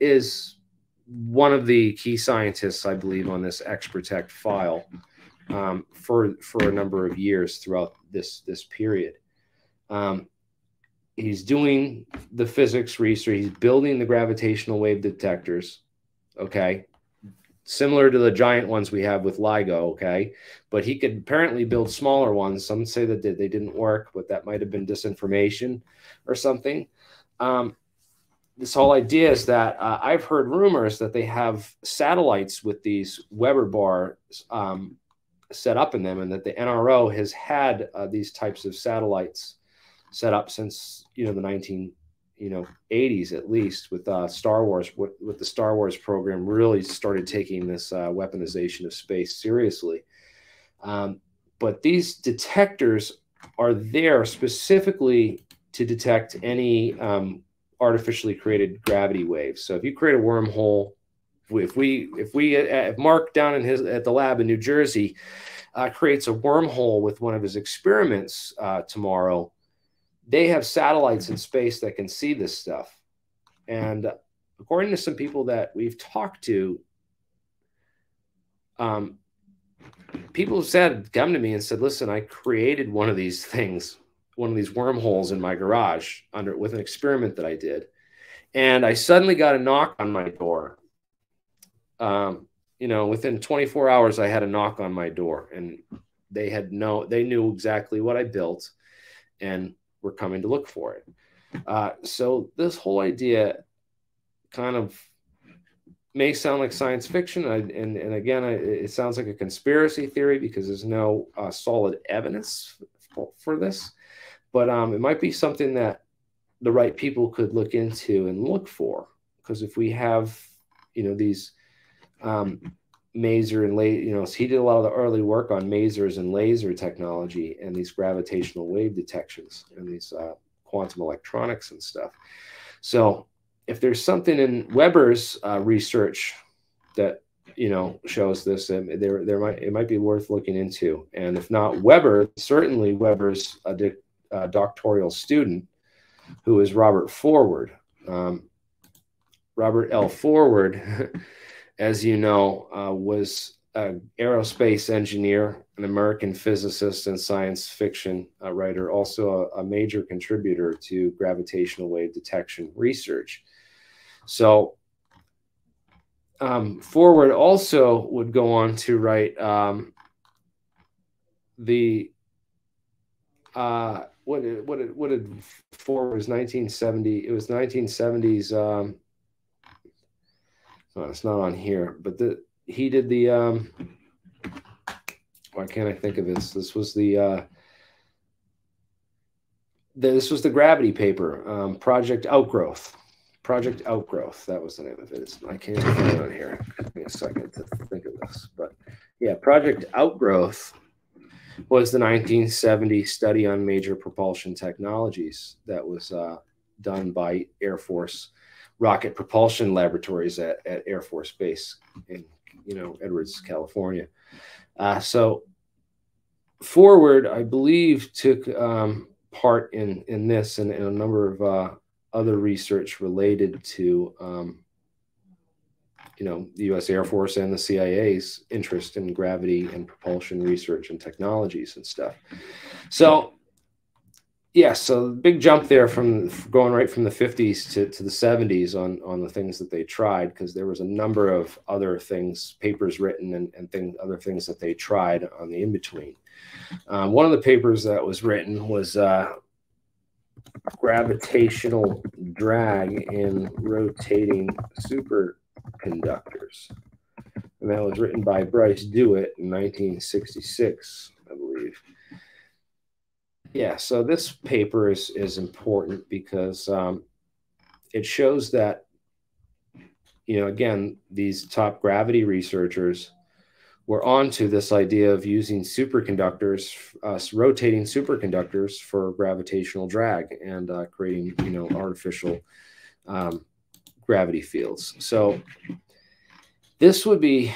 is one of the key scientists, I believe, on this XProtect file um, for for a number of years throughout this this period. Um, he's doing the physics research. He's building the gravitational wave detectors. Okay, similar to the giant ones we have with LIGO. Okay, but he could apparently build smaller ones. Some say that they didn't work, but that might have been disinformation or something. Um, this whole idea is that uh, I've heard rumors that they have satellites with these Weber bars um, set up in them, and that the NRO has had uh, these types of satellites set up since you know the 19 you know 80s at least with uh, Star Wars with, with the Star Wars program really started taking this uh, weaponization of space seriously. Um, but these detectors are there specifically to detect any um, artificially created gravity waves. So if you create a wormhole if we if we uh, if Mark down in his at the lab in New Jersey uh, creates a wormhole with one of his experiments uh, tomorrow, they have satellites in space that can see this stuff. And according to some people that we've talked to, um, people have said come to me and said, "Listen, I created one of these things, one of these wormholes in my garage under with an experiment that I did." And I suddenly got a knock on my door um, you know, within 24 hours, I had a knock on my door, and they had no, they knew exactly what I built, and were coming to look for it. Uh, so this whole idea kind of may sound like science fiction, I, and and again, I, it sounds like a conspiracy theory because there's no uh, solid evidence for, for this, but um, it might be something that the right people could look into and look for. Because if we have, you know, these um, maser and laser, you know, so he did a lot of the early work on masers and laser technology and these gravitational wave detections and these uh, quantum electronics and stuff. So if there's something in Weber's uh, research that you know shows this, there there might it might be worth looking into. And if not Weber, certainly Weber's a uh, doctoral student, who is Robert Forward. Um, Robert L. Forward as you know, uh, was an aerospace engineer, an American physicist and science fiction uh, writer, also a, a, major contributor to gravitational wave detection research. So, um, Forward also would go on to write um, the uh, what what did, what did Forward was 1970 it was 1970s um, it's not on here, but the he did the um why can't I think of this? This was the uh the, this was the gravity paper, um, Project Outgrowth. Project Outgrowth. That was the name of it. It's, I can't find it on here. Give me a second to think of this. But yeah, Project Outgrowth was the 1970 study on major propulsion technologies that was uh, done by Air Force rocket propulsion laboratories at, at Air Force Base in you know Edwards, California. Uh, so forward, I believe, took um, part in in this and, and a number of uh, other research related to um, you know the U.S. Air Force and the CIA's interest in gravity and propulsion research and technologies and stuff. So yeah, so big jump there from going right from the 50s to, to the 70s on on the things that they tried because there was a number of other things, papers written and, and things, other things that they tried on the in between. Um, one of the papers that was written was uh, gravitational drag in rotating superconductors, and that was written by Bryce DeWitt in 1966, I believe. Yeah, so this paper is is important because um, it shows that you know again these top gravity researchers were onto this idea of using superconductors, uh, rotating superconductors for gravitational drag and uh, creating you know artificial um, gravity fields. So this would be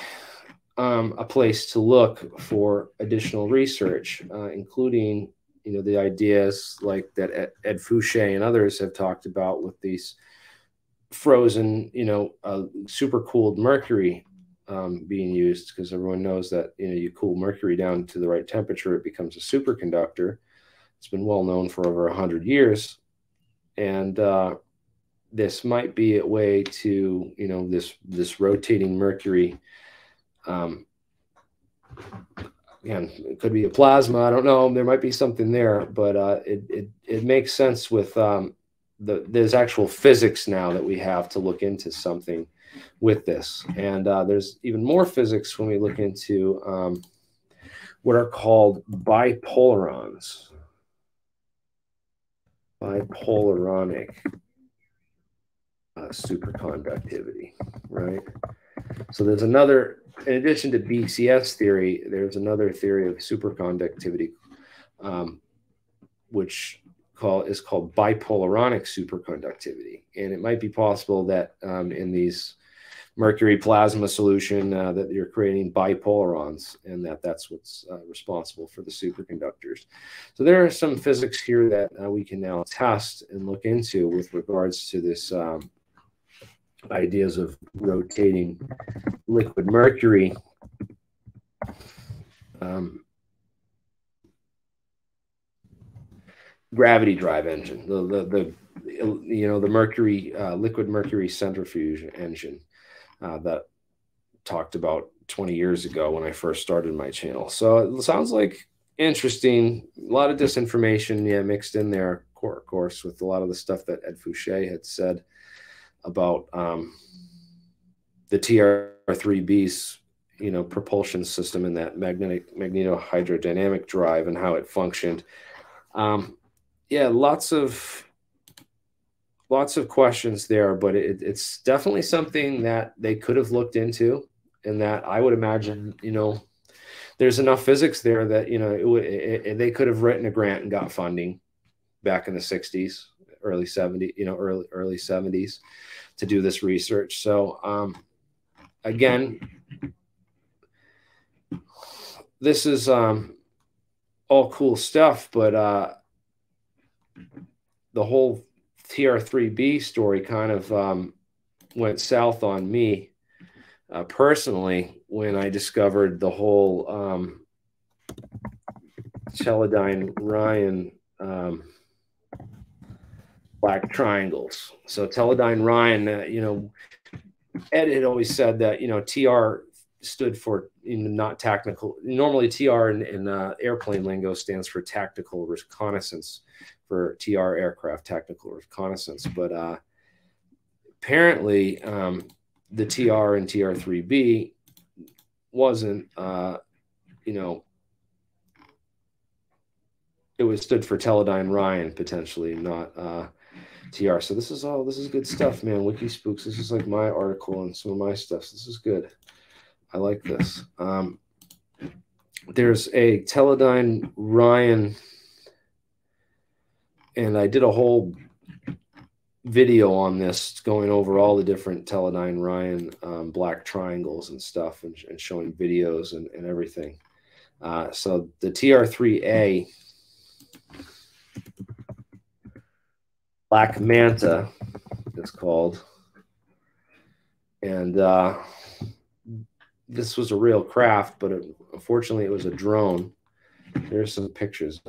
um, a place to look for additional research, uh, including you know the ideas like that Ed, Ed Fouché and others have talked about with these frozen, you know, uh, super cooled mercury um, being used because everyone knows that you know you cool mercury down to the right temperature, it becomes a superconductor. It's been well known for over hundred years, and uh, this might be a way to you know this this rotating mercury um, again, it could be a plasma. I don't know. There might be something there, but uh, it, it it makes sense with um, the there's actual physics now that we have to look into something with this, and uh, there's even more physics when we look into um, what are called bipolarons, bipolaronic uh, superconductivity, right? So there's another, in addition to BCS theory, there's another theory of superconductivity, um, which call is called bipolaronic superconductivity, and it might be possible that um, in these mercury plasma solution uh, that you're creating bipolarons, and that that's what's uh, responsible for the superconductors. So there are some physics here that uh, we can now test and look into with regards to this um, ideas of rotating liquid mercury. Um, gravity drive engine, the, the, the you know the mercury uh, liquid mercury centrifuge engine uh, that talked about 20 years ago when I first started my channel. So it sounds like interesting. A lot of disinformation, yeah, mixed in there, of course, with a lot of the stuff that Ed Fouché had said about um, the TR3B's you know propulsion system and that magnetic magnetohydrodynamic drive and how it functioned. Um, yeah, lots of lots of questions there, but it, it's definitely something that they could have looked into, and that I would imagine you know there's enough physics there that you know it, it, it, they could have written a grant and got funding back in the 60s early 70s, you know, early early 70s to do this research. So um, again, this is um, all cool stuff, but uh, the whole TR3B story kind of um, went south on me uh, personally when I discovered the whole um, Teledyne Ryan um, black triangles. So Teledyne Ryan, uh, you know, Ed had always said that you know TR stood for you know, not technical. Normally, TR in, in uh, airplane lingo stands for tactical reconnaissance for TR aircraft tactical reconnaissance. But uh, apparently, um, the TR and TR3B wasn't, uh, you know, it was stood for Teledyne Ryan potentially, not uh, TR. So this is all this is good stuff, man. Wiki Spooks. This is like my article and some of my stuff. So this is good. I like this. Um, there's a Teledyne Ryan, and I did a whole video on this, going over all the different Teledyne Ryan um, black triangles and stuff, and, and showing videos and, and everything. Uh, so the TR3A Black Manta, it's called. And uh, this was a real craft, but it, unfortunately, it was a drone. There's some pictures.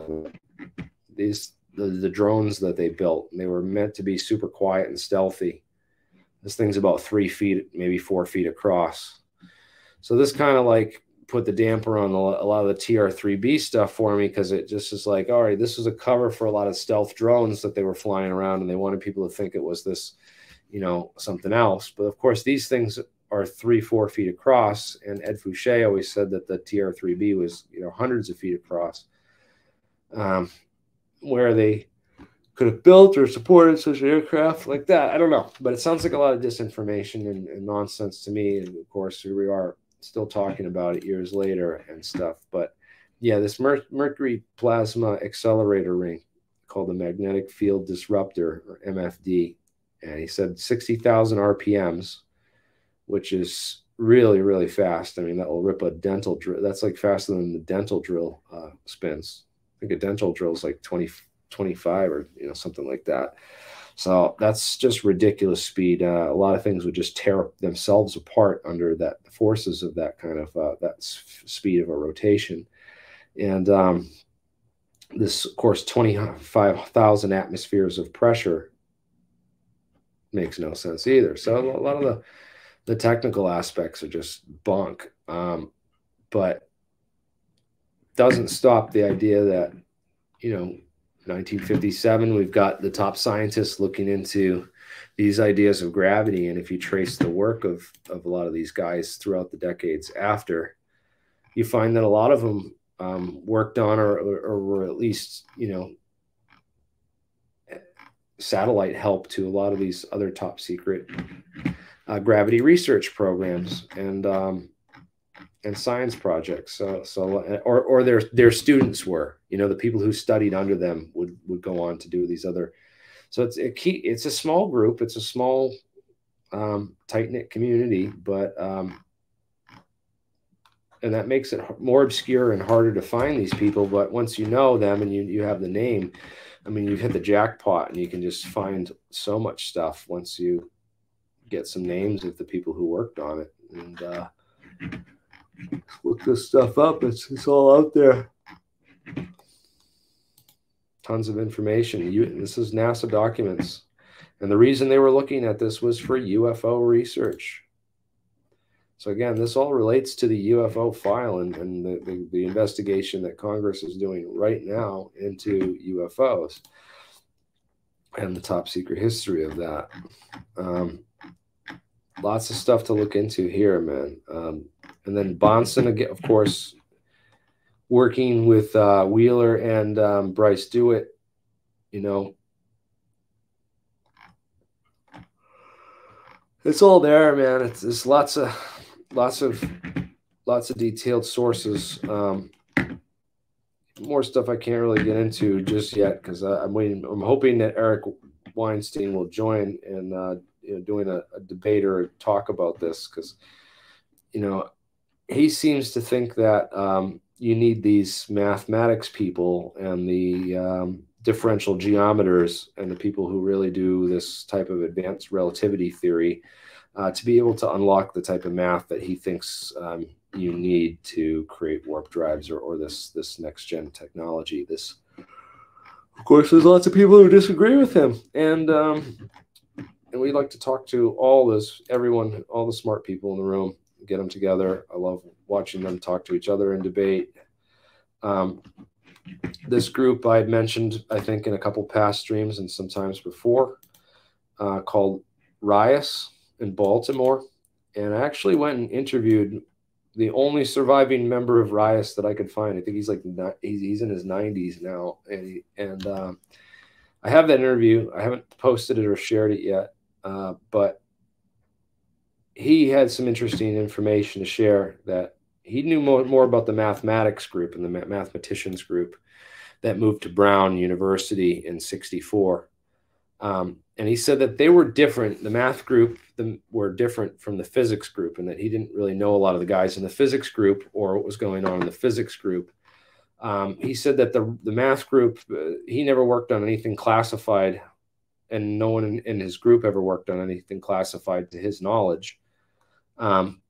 These the, the drones that they built. They were meant to be super quiet and stealthy. This thing's about three feet, maybe four feet across. So this kind of like put the damper on a lot of the TR3B stuff for me because it just is like, all right, this was a cover for a lot of stealth drones that they were flying around and they wanted people to think it was this, you know, something else. But of course, these things are three, four feet across. And Ed Fouché always said that the TR3B was, you know, hundreds of feet across. Um, where they could have built or supported such an aircraft like that. I don't know, but it sounds like a lot of disinformation and, and nonsense to me. And of course, here we are still talking about it years later and stuff. But yeah, this Mer Mercury Plasma Accelerator Ring called the Magnetic Field Disruptor or MFD, and he said 60,000 RPMs, which is really really fast. I mean, that will rip a dental drill. That's like faster than the dental drill uh, spins. I think a dental drill is like 20, 25 or you know something like that. So that's just ridiculous speed. Uh, a lot of things would just tear themselves apart under that the forces of that kind of uh, that speed of a rotation. And um, this, of course, 25,000 atmospheres of pressure makes no sense either. So a lot of the, the technical aspects are just bunk. Um, but doesn't stop the idea that, you know, 1957, we've got the top scientists looking into these ideas of gravity. And if you trace the work of, of a lot of these guys throughout the decades after, you find that a lot of them um, worked on or, or, or were at least, you know, satellite help to a lot of these other top secret uh, gravity research programs. And um, and science projects. So, so or or their their students were, you know, the people who studied under them would would go on to do these other. So it's a key. It's a small group. It's a small, um, tight knit community, but um, and that makes it more obscure and harder to find these people. But once you know them and you you have the name, I mean, you've hit the jackpot, and you can just find so much stuff once you get some names of the people who worked on it and. Uh, look this stuff up. It's, it's all out there. Tons of information. You, this is NASA documents. And the reason they were looking at this was for UFO research. So again, this all relates to the UFO file and, and the, the, the, investigation that Congress is doing right now into UFOs and the top secret history of that. Um, lots of stuff to look into here, man. Um, and then Bahnson, again, of course, working with uh, Wheeler and um, Bryce DeWitt. You know, it's all there, man. It's there's lots of lots of lots of detailed sources. Um, more stuff I can't really get into just yet because I'm waiting. I'm hoping that Eric Weinstein will join and uh, you know, doing a, a debate or a talk about this because you know he seems to think that um, you need these mathematics people and the um, differential geometers and the people who really do this type of advanced relativity theory uh, to be able to unlock the type of math that he thinks um, you need to create warp drives or, or this this next gen technology. This, of course, there's lots of people who disagree with him, and um, and we like to talk to all this everyone, all the smart people in the room get them together. I love watching them talk to each other and debate. Um, this group I had mentioned, I think, in a couple past streams and sometimes before, uh, called RIAS in Baltimore. And I actually went and interviewed the only surviving member of RIAS that I could find. I think he's like he's in his 90s now, and he, and um, I have that interview. I haven't posted it or shared it yet, uh, but he had some interesting information to share that he knew more, more about the mathematics group and the mathematicians group that moved to Brown University in 64. Um, and he said that they were different. The math group the, were different from the physics group, and that he didn't really know a lot of the guys in the physics group or what was going on in the physics group. Um, he said that the, the math group, uh, he never worked on anything classified, and no one in, in his group ever worked on anything classified to his knowledge. Um,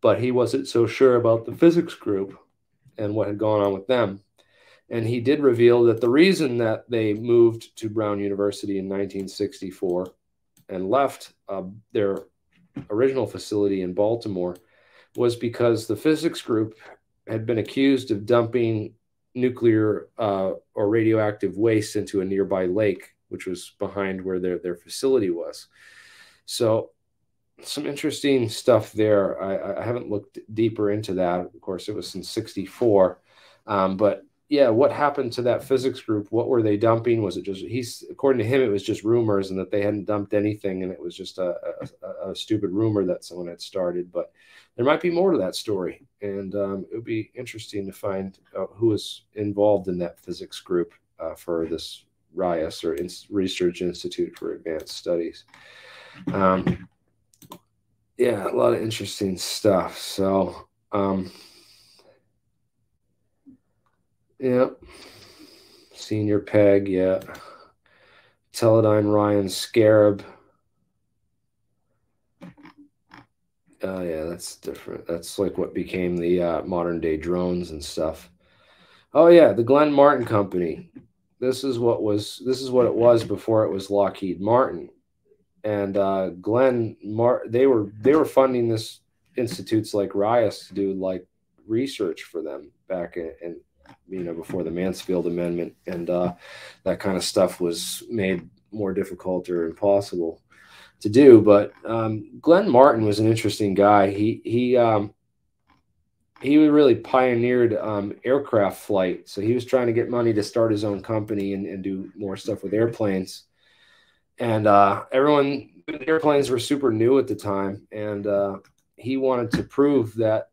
but he wasn't so sure about the physics group and what had gone on with them. And he did reveal that the reason that they moved to Brown University in 1964 and left uh, their original facility in Baltimore was because the physics group had been accused of dumping nuclear uh, or radioactive waste into a nearby lake, which was behind where their, their facility was. So, some interesting stuff there. I, I haven't looked deeper into that. Of course, it was in 64. Um, but yeah, what happened to that physics group? What were they dumping? Was it just he's according to him, it was just rumors and that they hadn't dumped anything and it was just a, a, a stupid rumor that someone had started. But there might be more to that story, and um, it would be interesting to find uh, who was involved in that physics group uh, for this RIAS or in Research Institute for Advanced Studies. Um, yeah, a lot of interesting stuff. So. Um, Yep. Senior Peg, yeah. Teledyne Ryan Scarab. Oh yeah, that's different. That's like what became the uh, modern day drones and stuff. Oh yeah, the Glenn Martin Company. This is what was this is what it was before it was Lockheed Martin, and uh, Glenn Mart they were they were funding this institutes like RIAS to do like research for them back in, in you know, before the Mansfield Amendment, and uh, that kind of stuff was made more difficult or impossible to do. But um, Glenn Martin was an interesting guy. He he um, he really pioneered um, aircraft flight. So he was trying to get money to start his own company and, and do more stuff with airplanes. And uh, everyone, airplanes were super new at the time, and uh, he wanted to prove that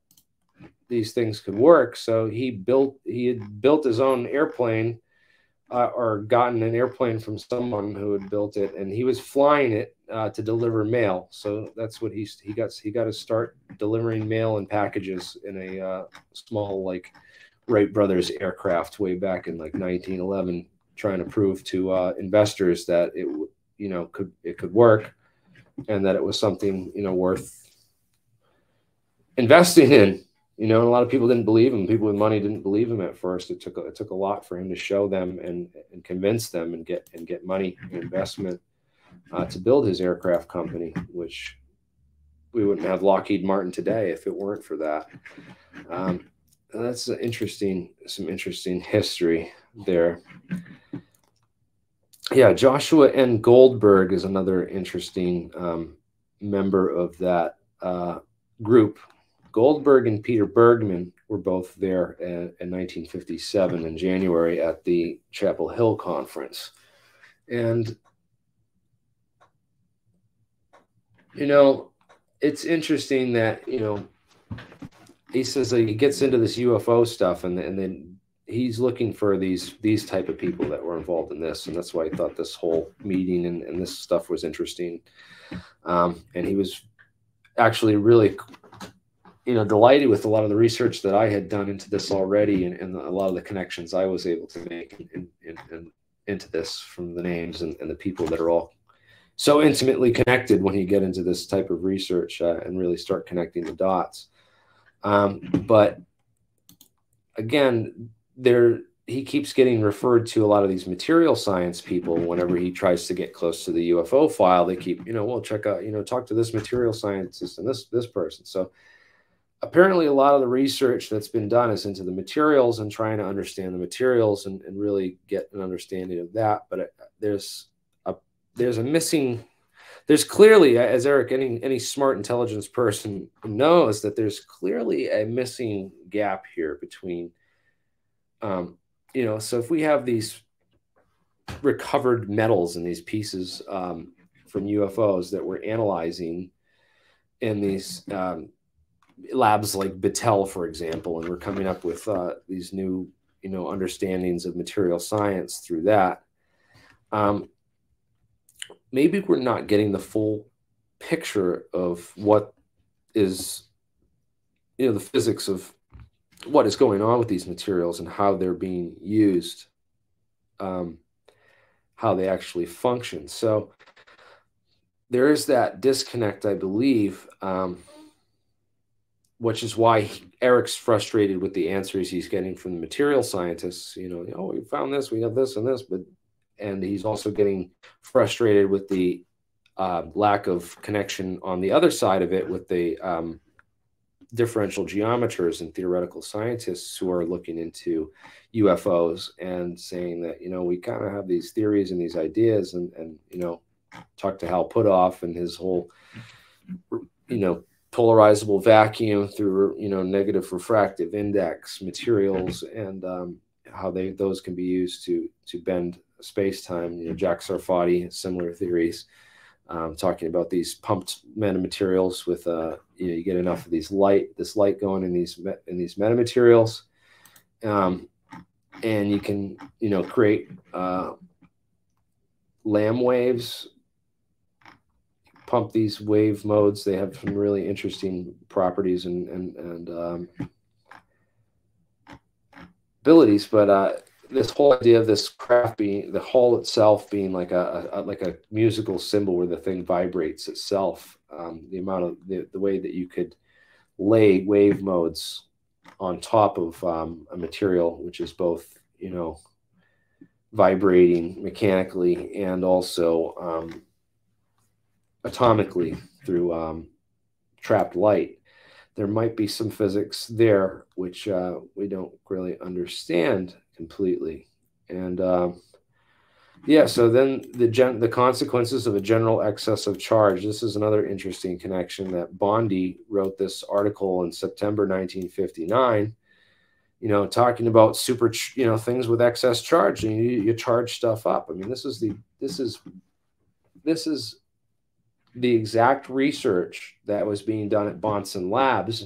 these things could work. So he built he had built his own airplane uh, or gotten an airplane from someone who had built it, and he was flying it uh, to deliver mail. So that's what he he got he got to start delivering mail and packages in a uh, small like Wright brothers aircraft way back in like 1911, trying to prove to uh, investors that it you know could it could work and that it was something you know worth investing in you know, and a lot of people didn't believe him. People with money didn't believe him at first. It took a, it took a lot for him to show them and and convince them and get and get money and investment uh, to build his aircraft company, which we wouldn't have Lockheed Martin today if it weren't for that. Um, that's interesting, some interesting history there. Yeah, Joshua N. Goldberg is another interesting um, member of that uh, group Goldberg and Peter Bergmann were both there in, in 1957 in January at the Chapel Hill Conference. And, you know, it's interesting that, you know, he says he gets into this UFO stuff and, and then he's looking for these these type of people that were involved in this and that's why i thought this whole meeting and, and this stuff was interesting um, and he was actually really you know delighted with a lot of the research that I had done into this already, and, and a lot of the connections I was able to make in, in, in, into this from the names and, and, the people that are all so intimately connected when you get into this type of research uh, and really start connecting the dots. Um, but again, there he keeps getting referred to a lot of these material science people whenever he tries to get close to the UFO file. They keep, you know, well, check out, you know, talk to this material scientist and this this person. So apparently a lot of the research that's been done is into the materials and trying to understand the materials and, and really get an understanding of that but it, uh, there's a there's a missing there's clearly as eric any any smart intelligence person knows that there's clearly a missing gap here between um, you know so if we have these recovered metals and these pieces um, from ufos that we're analyzing in these um, labs like Battelle, for example, and we're coming up with uh, these new, you know, understandings of material science through that. Um, maybe we're not getting the full picture of what is, you know, the physics of what is going on with these materials and how they're being used, um, how they actually function. So there is that disconnect, I believe. Um, which is why he, Eric's frustrated with the answers he's getting from the material scientists. You know, oh, we found this, we have this and this, but and he's also getting frustrated with the uh, lack of connection on the other side of it with the um, differential geometers and theoretical scientists who are looking into UFOs and saying that you know we kind of have these theories and these ideas and and you know talk to Hal Puthoff and his whole you know polarizable vacuum through you know negative refractive index materials and um, how they those can be used to to bend space time. You know Jack Sarfatti similar theories um, talking about these pumped metamaterials with uh, you know you get enough of these light this light going in these in these metamaterials, um, and you can you know create uh, Lamb waves. Pump these wave modes. They have some really interesting properties and and and um, abilities, but uh, this whole idea of this craft being the hull itself being like a, a, like a musical cymbal where the thing vibrates itself um, the amount of the, the way that you could lay wave modes on top of um, a material which is both you know vibrating mechanically and also um, atomically through um, trapped light. There might be some physics there which uh, we don't really understand completely. And um, yeah, so then the gen- the consequences of a general excess of charge. This is another interesting connection that Bondi wrote this article in September 1959. You know, talking about super, you know, things with excess charge, and you, you charge stuff up. I mean, this is the this is this is the exact research that was being done at Bahnson Labs,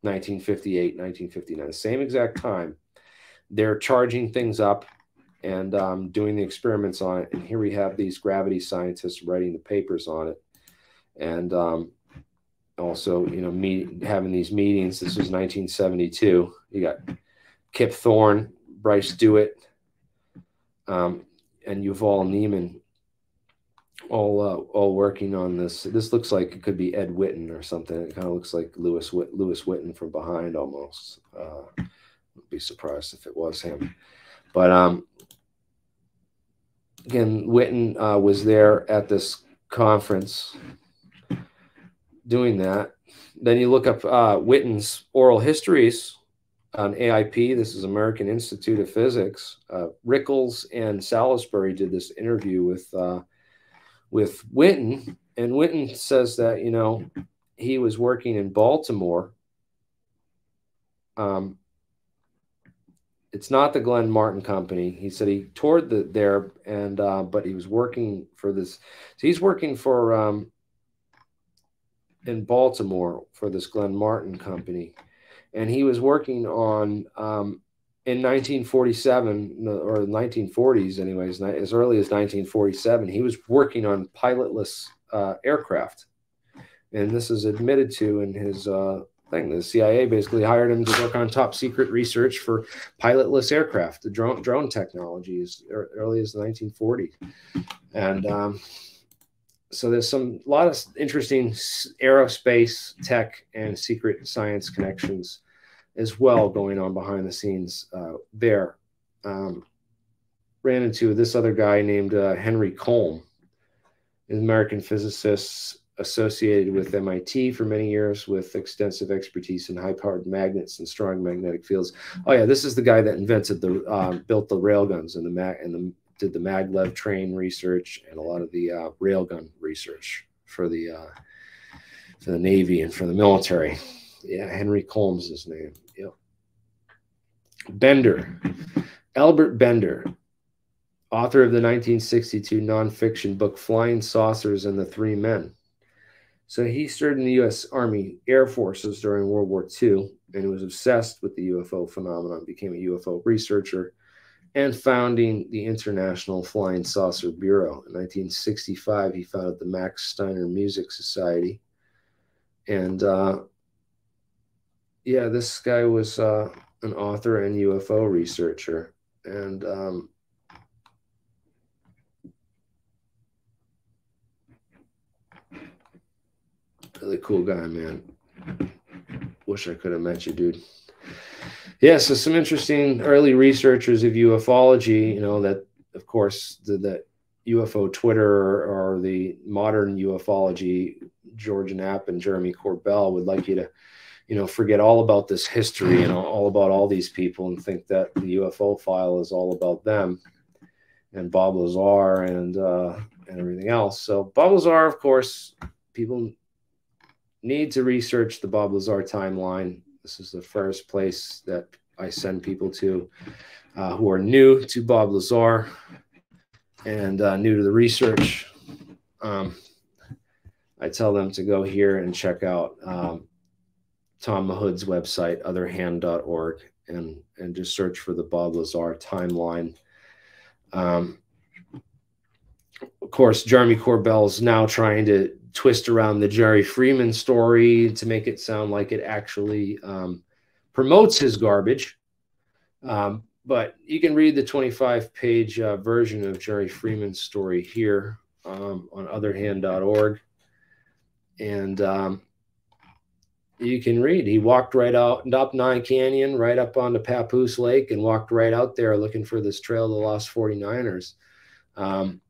1958, 1959, the same exact time they're charging things up and um, doing the experiments on it. And here we have these gravity scientists writing the papers on it. And um, also, you know, meet, having these meetings. This was 1972. You got Kip Thorne, Bryce DeWitt, um, and Yuval Ne'eman all uh, all working on this. This looks like it could be Ed Witten or something. It kind of looks like Lewis Whit- Louis Witten from behind almost. Uh, be surprised if it was him. But um, again, Witten uh, was there at this conference doing that. Then you look up uh, Witten's oral histories on AIP. This is American Institute of Physics. Uh, Rickles and Salisbury did this interview with uh, with Witten, and Witten says that you know he was working in Baltimore um, it's not the Glenn Martin company. He said he toured the, there, and uh, but he was working for this. So he's working for um, in Baltimore for this Glenn Martin company, and he was working on um, in 1947 or 1940s, anyways, as early as 1947. He was working on pilotless uh, aircraft, and this is admitted to in his uh, thing. The CIA basically hired him to work on top secret research for pilotless aircraft, the drone drone technology as early as the 1940s, and um, so there's some a lot of interesting aerospace tech and secret science connections as well going on behind the scenes uh, there. Um, ran into this other guy named uh, Henry Kolm, an American physicist associated with MIT for many years with extensive expertise in high powered magnets and strong magnetic fields. Oh yeah, this is the guy that invented the uh, built the railguns and the mag and the did the maglev train research and a lot of the uh, railgun research for the uh, for the Navy and for the military. Yeah, Henry Kolm's his name. Yep. Bender, Albert Bender, author of the 1962 nonfiction book Flying Saucers and the Three Men. So he served in the U.S. Army Air Forces during World War II and was obsessed with the UFO phenomenon, became a UFO researcher, and founding the International Flying Saucer Bureau. In 1965, he founded the Max Steiner Music Society. And uh, yeah, this guy was uh, an author and UFO researcher. And um, really cool guy, man. wish I could have met you, dude. Yeah, so some interesting early researchers of ufology, you know, that of course the, the UFO Twitter or the modern ufology, George Knapp and Jeremy Corbell would like you to, you know, forget all about this history and all, all about all these people and think that the UFO file is all about them and Bob Lazar and uh, and everything else. So Bob Lazar, of course, people need to research the Bob Lazar timeline. This is the first place that I send people to uh, who are new to Bob Lazar and uh, new to the research. Um, I tell them to go here and check out um, Tom Mahood's website, otherhand.org, and, and just search for the Bob Lazar timeline. Um, of course, Jeremy Corbell is now trying to twist around the Jerry Freeman story to make it sound like it actually um, promotes his garbage. Um, but you can read the 25 page uh, version of Jerry Freeman's story here um, on otherhand.org. And um, you can read. He walked right out and up Nine Canyon, right up onto Papoose Lake, and walked right out there looking for this trail of the lost 49ers. Um,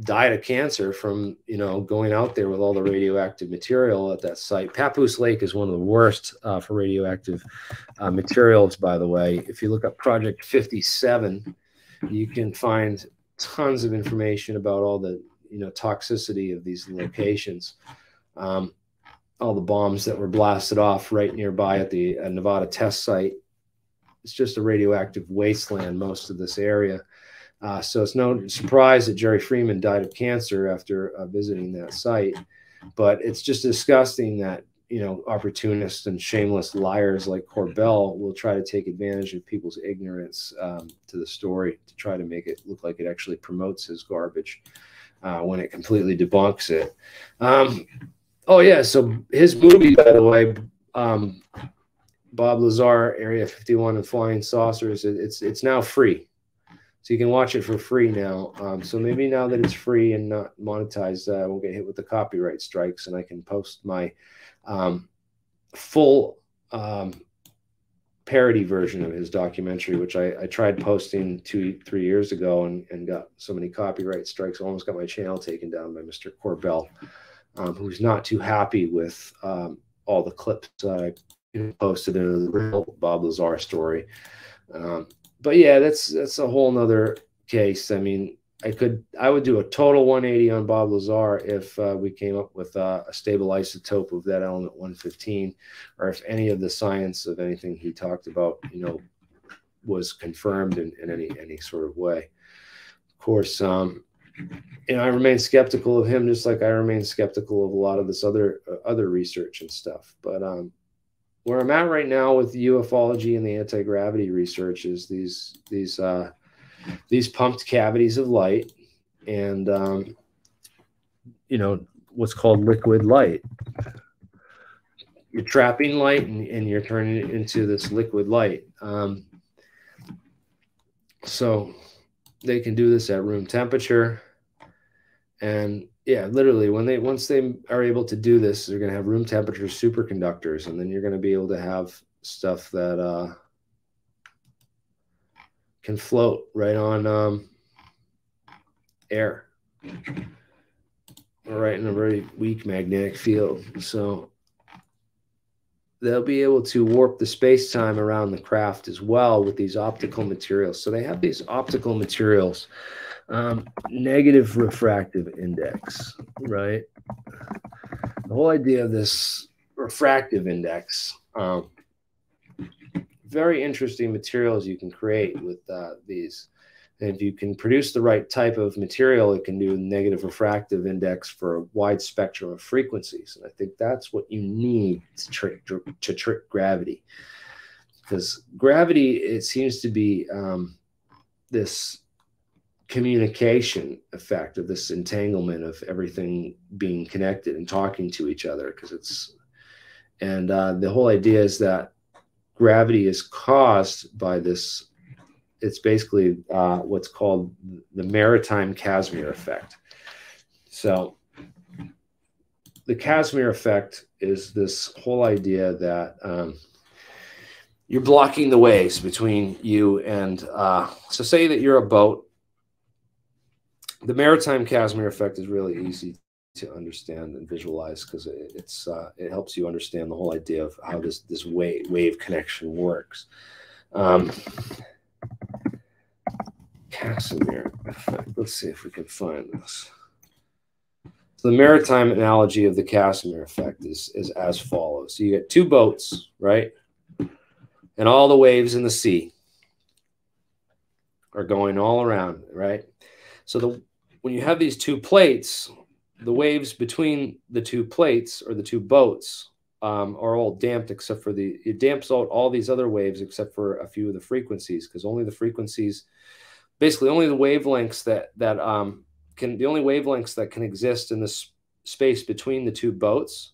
died of cancer from you know going out there with all the radioactive material at that site. Papoose Lake is one of the worst uh, for radioactive uh, materials, by the way. If you look up Project 57, you can find tons of information about all the you know toxicity of these locations. Um, all the bombs that were blasted off right nearby at the uh, Nevada test site. It's just a radioactive wasteland, most of this area. Uh, so it's no surprise that Jerry Freeman died of cancer after uh, visiting that site. But it's just disgusting that you know opportunists and shameless liars like Corbell will try to take advantage of people's ignorance um, to the story to try to make it look like it actually promotes his garbage uh, when it completely debunks it. Um, oh yeah, so his movie, by the way, um, Bob Lazar, Area 51 and Flying Saucers, it, it's it's now free so you can watch it for free now. Um, so maybe now that it's free and not monetized, uh, I won't get hit with the copyright strikes, and I can post my um, full um, parody version of his documentary, which I, I, tried posting two, three years ago and, and got so many copyright strikes. I almost got my channel taken down by Mr. Corbell, um, who's not too happy with um, all the clips I posted in the real Bob Lazar story. Um, but yeah, that's that's a whole nother case. I mean, I could I would do a total 180 on Bob Lazar if uh, we came up with uh, a stable isotope of that element 115, or if any of the science of anything he talked about, you know, was confirmed in, in any any sort of way. Of course, um, you know, I remain skeptical of him, just like I remain skeptical of a lot of this other uh, other research and stuff. But um, where I'm at right now with ufology and the anti gravity research is these these uh, these pumped cavities of light, and um, you know what's called liquid light. You're trapping light and, and you're turning it into this liquid light. Um, so they can do this at room temperature, and yeah, literally when they once they are able to do this, they're going to have room temperature superconductors, and then you're going to be able to have stuff that uh, can float right on um, air, or right in a very weak magnetic field. So they'll be able to warp the space time around the craft as well with these optical materials. So they have these optical materials um, negative refractive index, right? The whole idea of this refractive index, um, very interesting materials you can create with uh, these. And if you can produce the right type of material, it can do negative refractive index for a wide spectrum of frequencies. And I think that's what you need to trick, to trick gravity. Because gravity, it seems to be um, this communication effect of this entanglement of everything being connected and talking to each other because it's and uh, the whole idea is that gravity is caused by this it's basically uh, what's called the maritime casimir effect. So the Casimir effect is this whole idea that um, you're blocking the waves between you and uh, so say that you're a boat the maritime casimir effect is really easy to understand and visualize because it, it's uh, it helps you understand the whole idea of how this this wave wave connection works. Um, casimir effect. Let's see if we can find this. So the maritime analogy of the casimir effect is is as follows. So you get two boats right? And all the waves in the sea are going all around, right? So the when you have these two plates, the waves between the two plates or the two boats um, are all damped except for the it damps out all these other waves except for a few of the frequencies because only the frequencies, basically only the wavelengths that that um, can the only wavelengths that can exist in this space between the two boats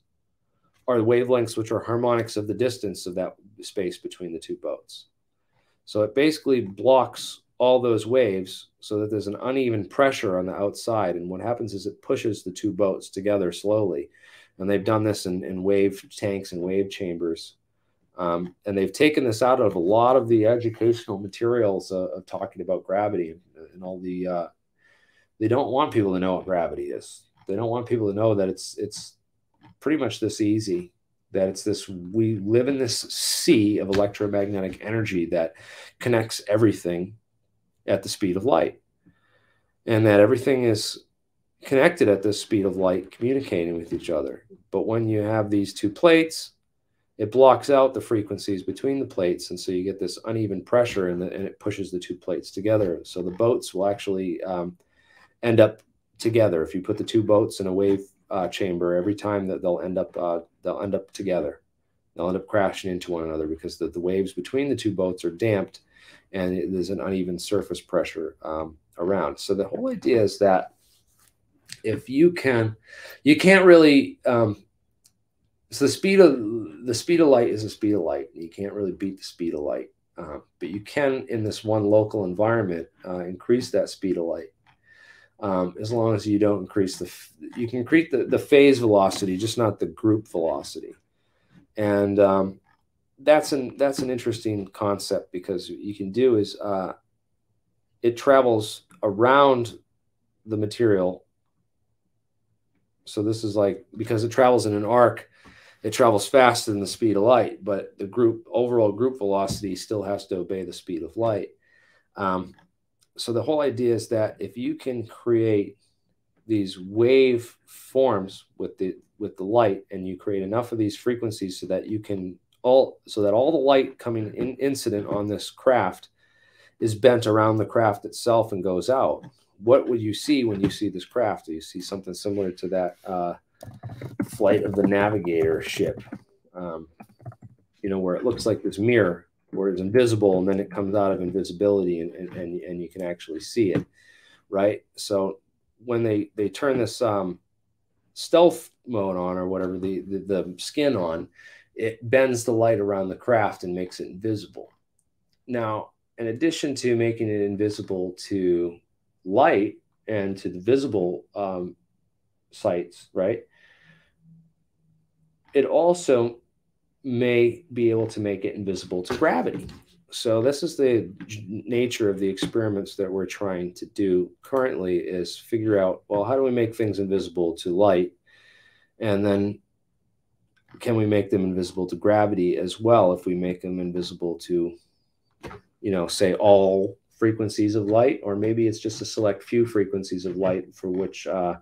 are the wavelengths which are harmonics of the distance of that space between the two boats. So it basically blocks all those waves so that there's an uneven pressure on the outside. And what happens is it pushes the two boats together slowly. And they've done this in, in wave tanks and wave chambers. Um, and they've taken this out of a lot of the educational materials uh, of talking about gravity and, and all the. Uh, they don't want people to know what gravity is. They don't want people to know that it's it's pretty much this easy that it's this we live in this sea of electromagnetic energy that connects everything at the speed of light and that everything is connected at the speed of light communicating with each other. But when you have these two plates it blocks out the frequencies between the plates and so you get this uneven pressure and, the, and it pushes the two plates together. So the boats will actually um, end up together. If you put the two boats in a wave uh, chamber every time that they'll end up uh, they'll end up together. They'll end up crashing into one another because the, the waves between the two boats are damped and it, there's an uneven surface pressure um, around. So the whole idea is that if you can, you can't really. Um, so the speed of the speed of light is the speed of light. You can't really beat the speed of light, uh, but you can in this one local environment uh, increase that speed of light um, as long as you don't increase the you can increase the, the phase velocity just not the group velocity and um, that's an that's an interesting concept because you can do is uh, it travels around the material. So this is like because it travels in an arc it travels faster than the speed of light but the group overall group velocity still has to obey the speed of light. Um, so the whole idea is that if you can create these wave forms with the with the light and you create enough of these frequencies so that you can all so that all the light coming in incident on this craft is bent around the craft itself and goes out. What would you see when you see this craft? Do you see something similar to that uh, flight of the navigator ship? Um, you know where it looks like this mirror where it's invisible and then it comes out of invisibility and, and, and, and you can actually see it right? So when they they turn this um, stealth mode on or whatever the, the, the skin on it bends the light around the craft and makes it invisible now in addition to making it invisible to light and to the visible um, sights right it also may be able to make it invisible to gravity. So this is the nature of the experiments that we're trying to do currently is figure out, well, how do we make things invisible to light? And then can we make them invisible to gravity as well if we make them invisible to, you know, say all frequencies of light, or maybe it's just a select few frequencies of light for which, uh,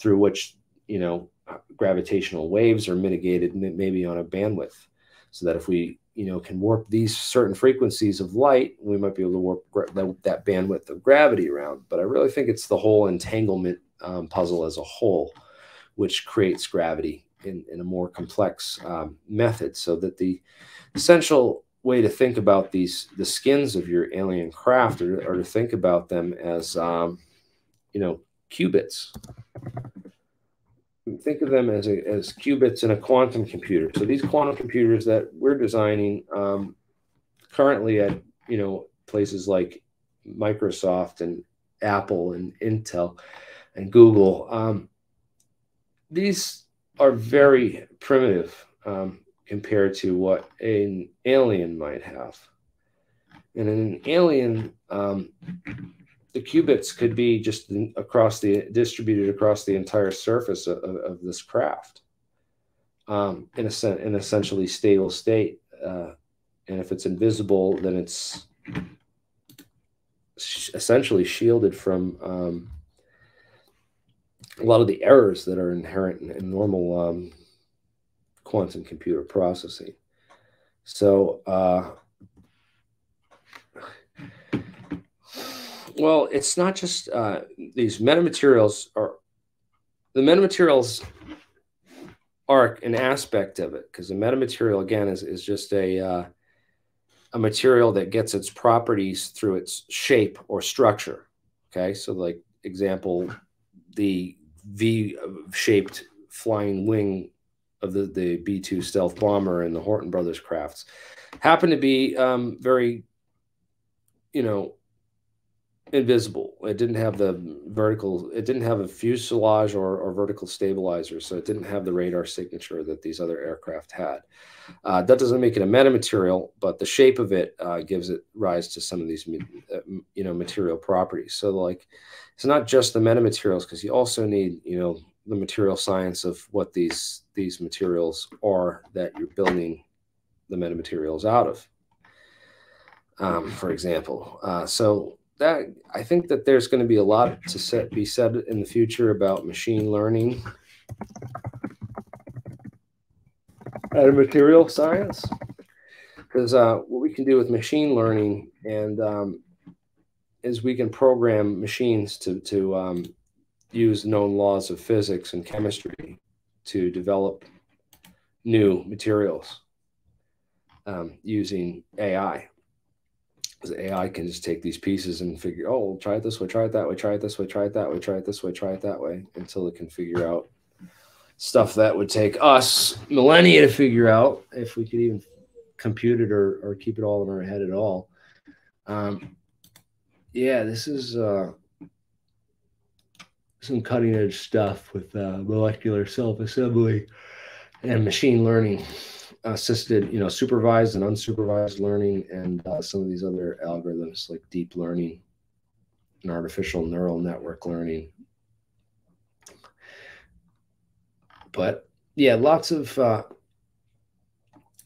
through which, you know, gravitational waves are mitigated maybe on a bandwidth. So that if we you know can warp these certain frequencies of light we might be able to warp that bandwidth of gravity around. But i really think it's the whole entanglement um, puzzle as a whole which creates gravity in, in a more complex um, method so that the essential way to think about these the skins of your alien craft or, or to think about them as um, you know qubits think of them as, a, as qubits in a quantum computer. So these quantum computers that we're designing um, currently at you know places like Microsoft and Apple and Intel and Google, um, these are very primitive um, compared to what an alien might have. And in an alien, um, the qubits could be just across the distributed across the entire surface of, of this craft um, in a in essentially stable state. Uh, and if it's invisible, then it's essentially shielded from um, a lot of the errors that are inherent in, in normal um, quantum computer processing. So, uh, well, it's not just uh, these metamaterials are the metamaterials are an aspect of it because the metamaterial again is, is just a uh, a material that gets its properties through its shape or structure. Okay, so like example, the V-shaped flying wing of the, the B-2 stealth bomber and the Horton brothers crafts. Happen to be um, very, you know, invisible. It didn't have the vertical, it didn't have a fuselage or, or vertical stabilizer, so it didn't have the radar signature that these other aircraft had. Uh, that doesn't make it a metamaterial, but the shape of it uh, gives it rise to some of these, uh, you know, material properties. So like, it's not just the metamaterials because you also need, you know, the material science of what these these materials are that you're building the metamaterials out of. Um, for example, uh, so that I think that there's going to be a lot to set, be said in the future about machine learning and material science. Because uh, what we can do with machine learning and um, is we can program machines to to um, use known laws of physics and chemistry to develop new materials um, using AI because AI can just take these pieces and figure, oh, we'll try it this way, try it that way, try it this way, try it that way, try it this way, try it that way, until it can figure out stuff that would take us millennia to figure out if we could even compute it or, or keep it all in our head at all. Um, yeah, this is uh, some cutting edge stuff with uh, molecular self assembly and machine learning assisted, you know, supervised and unsupervised learning, and uh, some of these other algorithms like deep learning and artificial neural network learning. But yeah, lots of uh,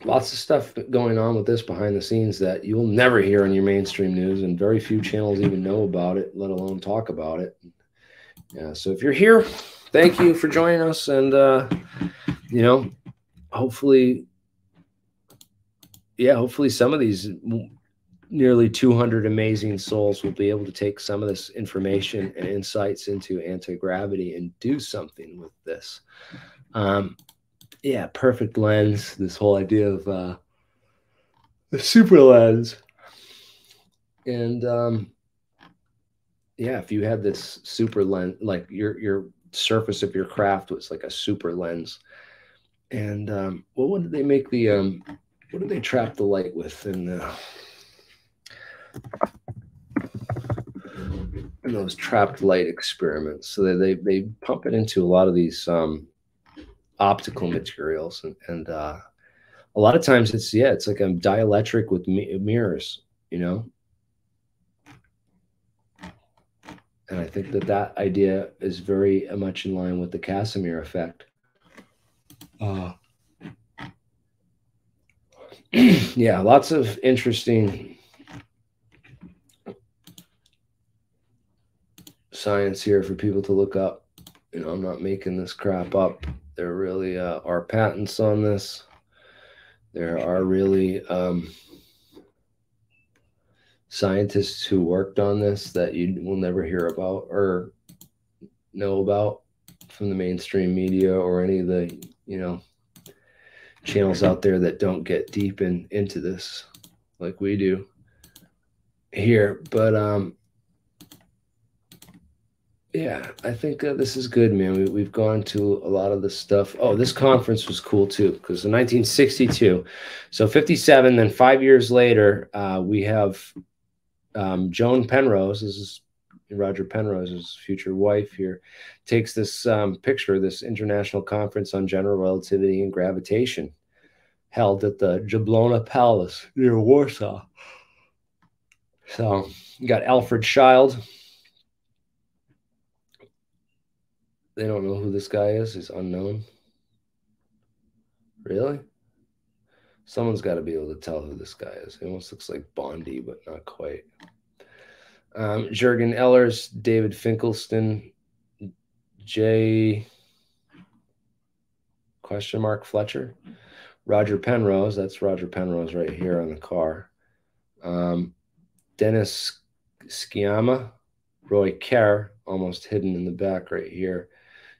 lots of stuff going on with this behind the scenes that you'll never hear in your mainstream news, and very few channels even know about it, let alone talk about it. Yeah, so if you're here, thank you for joining us, and uh, you know, hopefully yeah, hopefully some of these nearly 200 amazing souls will be able to take some of this information and insights into anti-gravity and do something with this. Um, yeah, perfect lens. This whole idea of uh, the super lens, and um, yeah, if you had this super lens, like your your surface of your craft was like a super lens, and um, what would they make the um, what do they trap the light with in, the, in those trapped light experiments? So they, they, they pump it into a lot of these um, optical materials. And, and uh, a lot of times it's, yeah, it's like a dielectric with mirrors, you know? And I think that that idea is very much in line with the Casimir effect. Uh, yeah, lots of interesting science here for people to look up. You know, I'm not making this crap up. There really uh, are patents on this. There are really um, scientists who worked on this that you will never hear about or know about from the mainstream media or any of the, you know, channels out there that don't get deep in into this like we do here but um yeah i think uh, this is good man. We, we've gone to a lot of the stuff. Oh this conference was cool too because in 1962 so 57 then five years later uh, we have um, joan penrose this is Roger Penrose's future wife here, takes this um, picture, of this international conference on general relativity and gravitation, held at the Jablonna Palace near Warsaw. So you got Alfred Schild. They don't know who this guy is. He's unknown. Really? Someone's got to be able to tell who this guy is. He almost looks like Bondi, but not quite. Um, Jürgen Ehlers, David Finkelstein, J. Question mark Fletcher, Roger Penrose. That's Roger Penrose right here on the car. Um, Dennis Sciama, Roy Kerr, almost hidden in the back right here.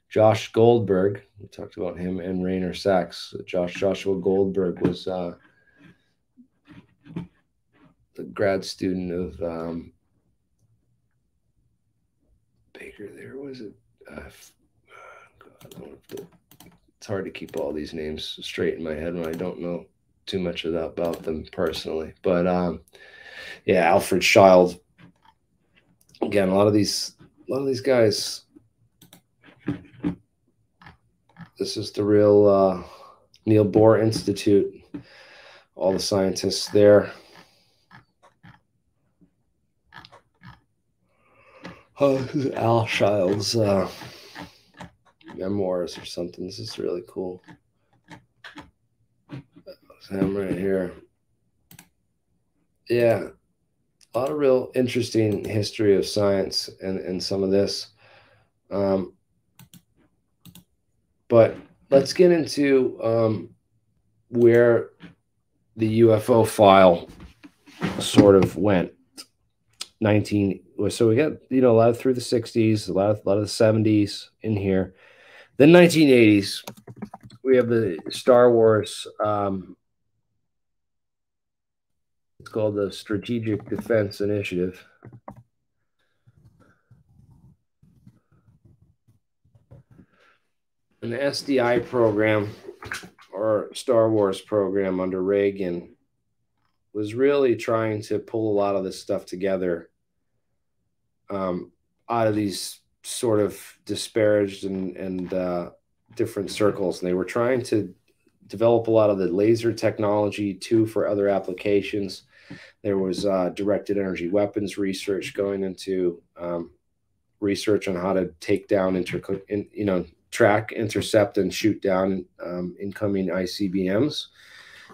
Josh Goldberg, we talked about him, and Rainer Sachs. Josh Joshua Goldberg was uh, the grad student of um, Baker. There was it. Uh, God, it's hard to keep all these names straight in my head when I don't know too much about them personally. But um, yeah, Alfred Schild. Again, a lot of these, a lot of these guys this is the real uh, Neil Bohr Institute. All the scientists there. Oh, Al Schild's uh, memoirs or something. This is really cool. Him right here. Yeah, a lot of real interesting history of science and, and some of this. Um, but let's get into um, where the UFO file sort of went. 19 so we got you know a lot of through the 60s a lot of a lot of the 70s in here. Then 1980s we have the star wars um, it's called the strategic defense initiative. An SDI program or Star Wars program under Reagan was really trying to pull a lot of this stuff together um, out of these sort of disparaged and, and uh, different circles. And they were trying to develop a lot of the laser technology too for other applications. There was uh, directed energy weapons research going into um, research on how to take down inter, in, you know, track, intercept, and shoot down um, incoming ICBMs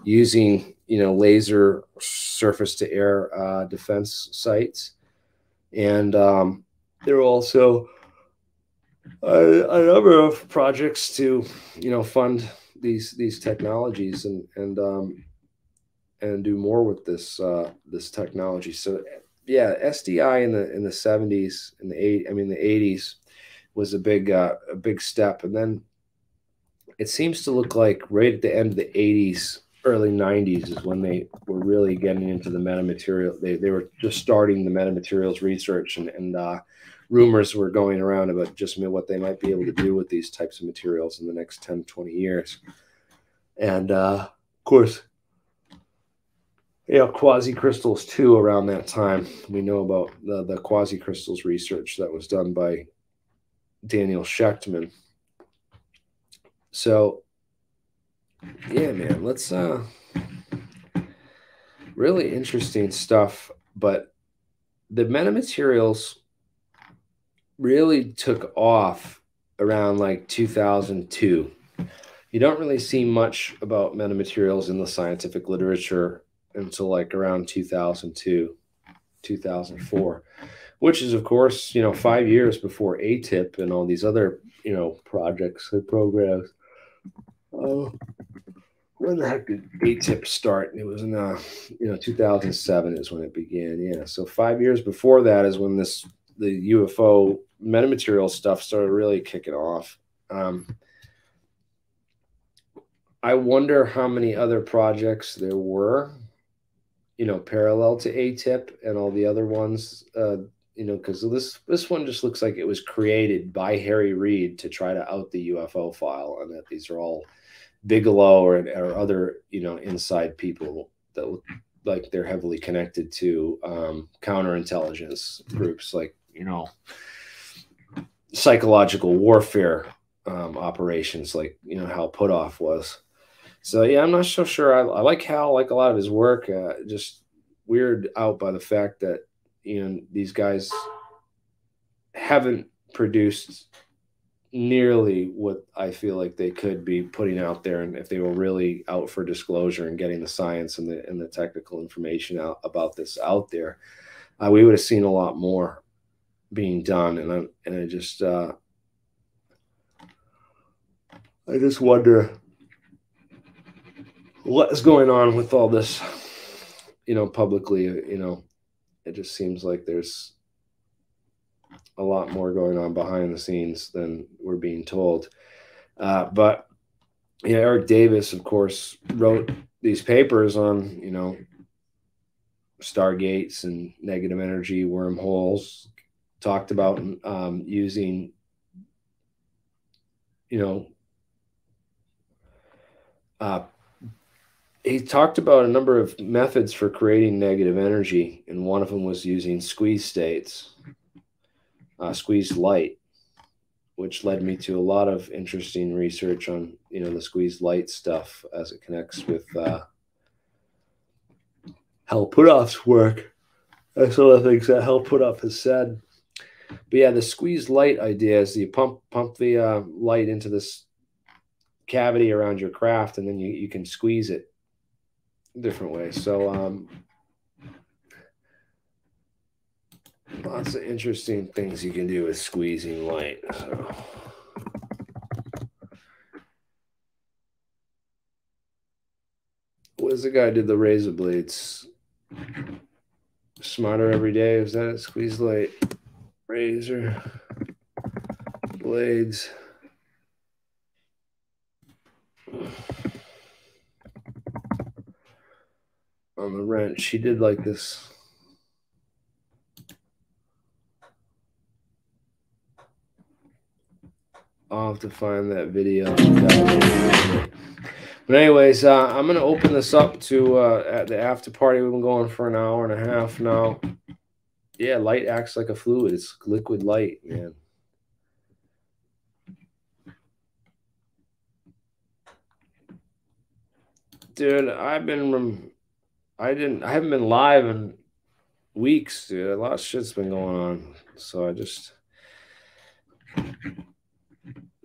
using you know laser surface to air uh, defense sites, and um, there are also a, a, number of projects to you know fund these these technologies and and um, and do more with this uh, this technology. So yeah, SDI in the in the seventies in the eight I mean the eighties was a big uh, a big step. And then it seems to look like right at the end of the 80s, early 90s is when they were really getting into the metamaterial. They, they were just starting the metamaterials research and, and uh, rumors were going around about just what they might be able to do with these types of materials in the next 10, 20 years. And uh, of course, you know, quasi crystals too around that time. We know about the, the quasi crystals research that was done by Daniel Shechtman. So, yeah, man, let's uh really interesting stuff, but the metamaterials really took off around like 2002. You don't really see much about metamaterials in the scientific literature until like around 2002, 2004 which is of course you know five years before AATIP and all these other you know projects and programs. Uh, when the heck did AATIP start? It was in uh, you know 2007 is when it began. Yeah, so five years before that is when this the UFO metamaterial stuff started really kicking off. Um, I wonder how many other projects there were, you know, parallel to AATIP and all the other ones uh, you know, because this this one just looks like it was created by Harry Reid to try to out the UFO file, and that these are all Bigelow or, or other you know inside people that look like they're heavily connected to um, counterintelligence groups like you know, psychological warfare um, operations, like you know Hal Puthoff was. So yeah, I'm not so sure. I, I like Hal, I like a lot of his work. Uh, just weird out by the fact that you know these guys haven't produced nearly what I feel like they could be putting out there, and if they were really out for disclosure and getting the science and the and the technical information out about this out there, uh, we would have seen a lot more being done. And I and I just uh, I just wonder what is going on with all this, you know, publicly. You know, it just seems like there's a lot more going on behind the scenes than we're being told. Uh, but yeah, Eric Davis, of course, wrote these papers on you know stargates and negative energy wormholes. Talked about um, using you know uh, he talked about a number of methods for creating negative energy, and one of them was using squeeze states uh, squeezed light, which led me to a lot of interesting research on you know the squeezed light stuff as it connects with uh, Hal Puthoff's work. That's some of the things that Hal Puthoff has said. But yeah, the squeezed light idea is you pump pump the uh, light into this cavity around your craft, and then you, you can squeeze it different ways. So um, Lots of interesting things you can do with squeezing light. So. What is the guy did the razor blades? Smarter every day. Is that it? Squeeze light. Razor blades. On the wrench. He did like this I'll have to find that video. But anyways, uh, I'm gonna open this up to uh, at the after party. We've been going for an hour and a half now. Yeah, light acts like a fluid. It's liquid light, man. Dude, I've been, I didn't, I haven't been live in weeks, dude. A lot of shit's been going on, so I just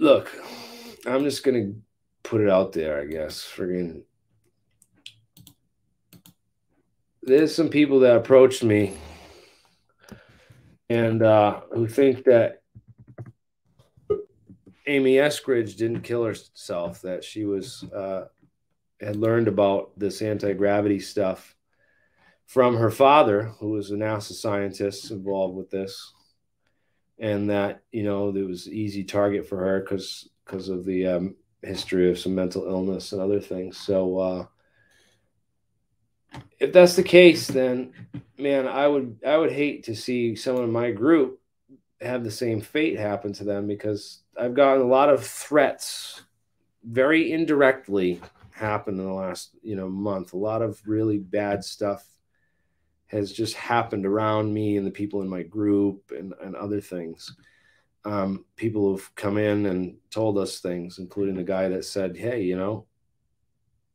look, I'm just gonna put it out there, I guess. Friggin' there's some people that approached me and uh, who think that Amy Eskridge didn't kill herself, that she was uh, had learned about this anti-gravity stuff from her father, who was a NASA scientist involved with this and that you know it was easy target for her because because of the um, history of some mental illness and other things. So uh, if that's the case, then man, I would I would hate to see someone in my group have the same fate happen to them because I've gotten a lot of threats very indirectly happen in the last you know month a lot of really bad stuff has just happened around me and the people in my group and, and other things. Um, people have come in and told us things, including the guy that said, Hey, you know,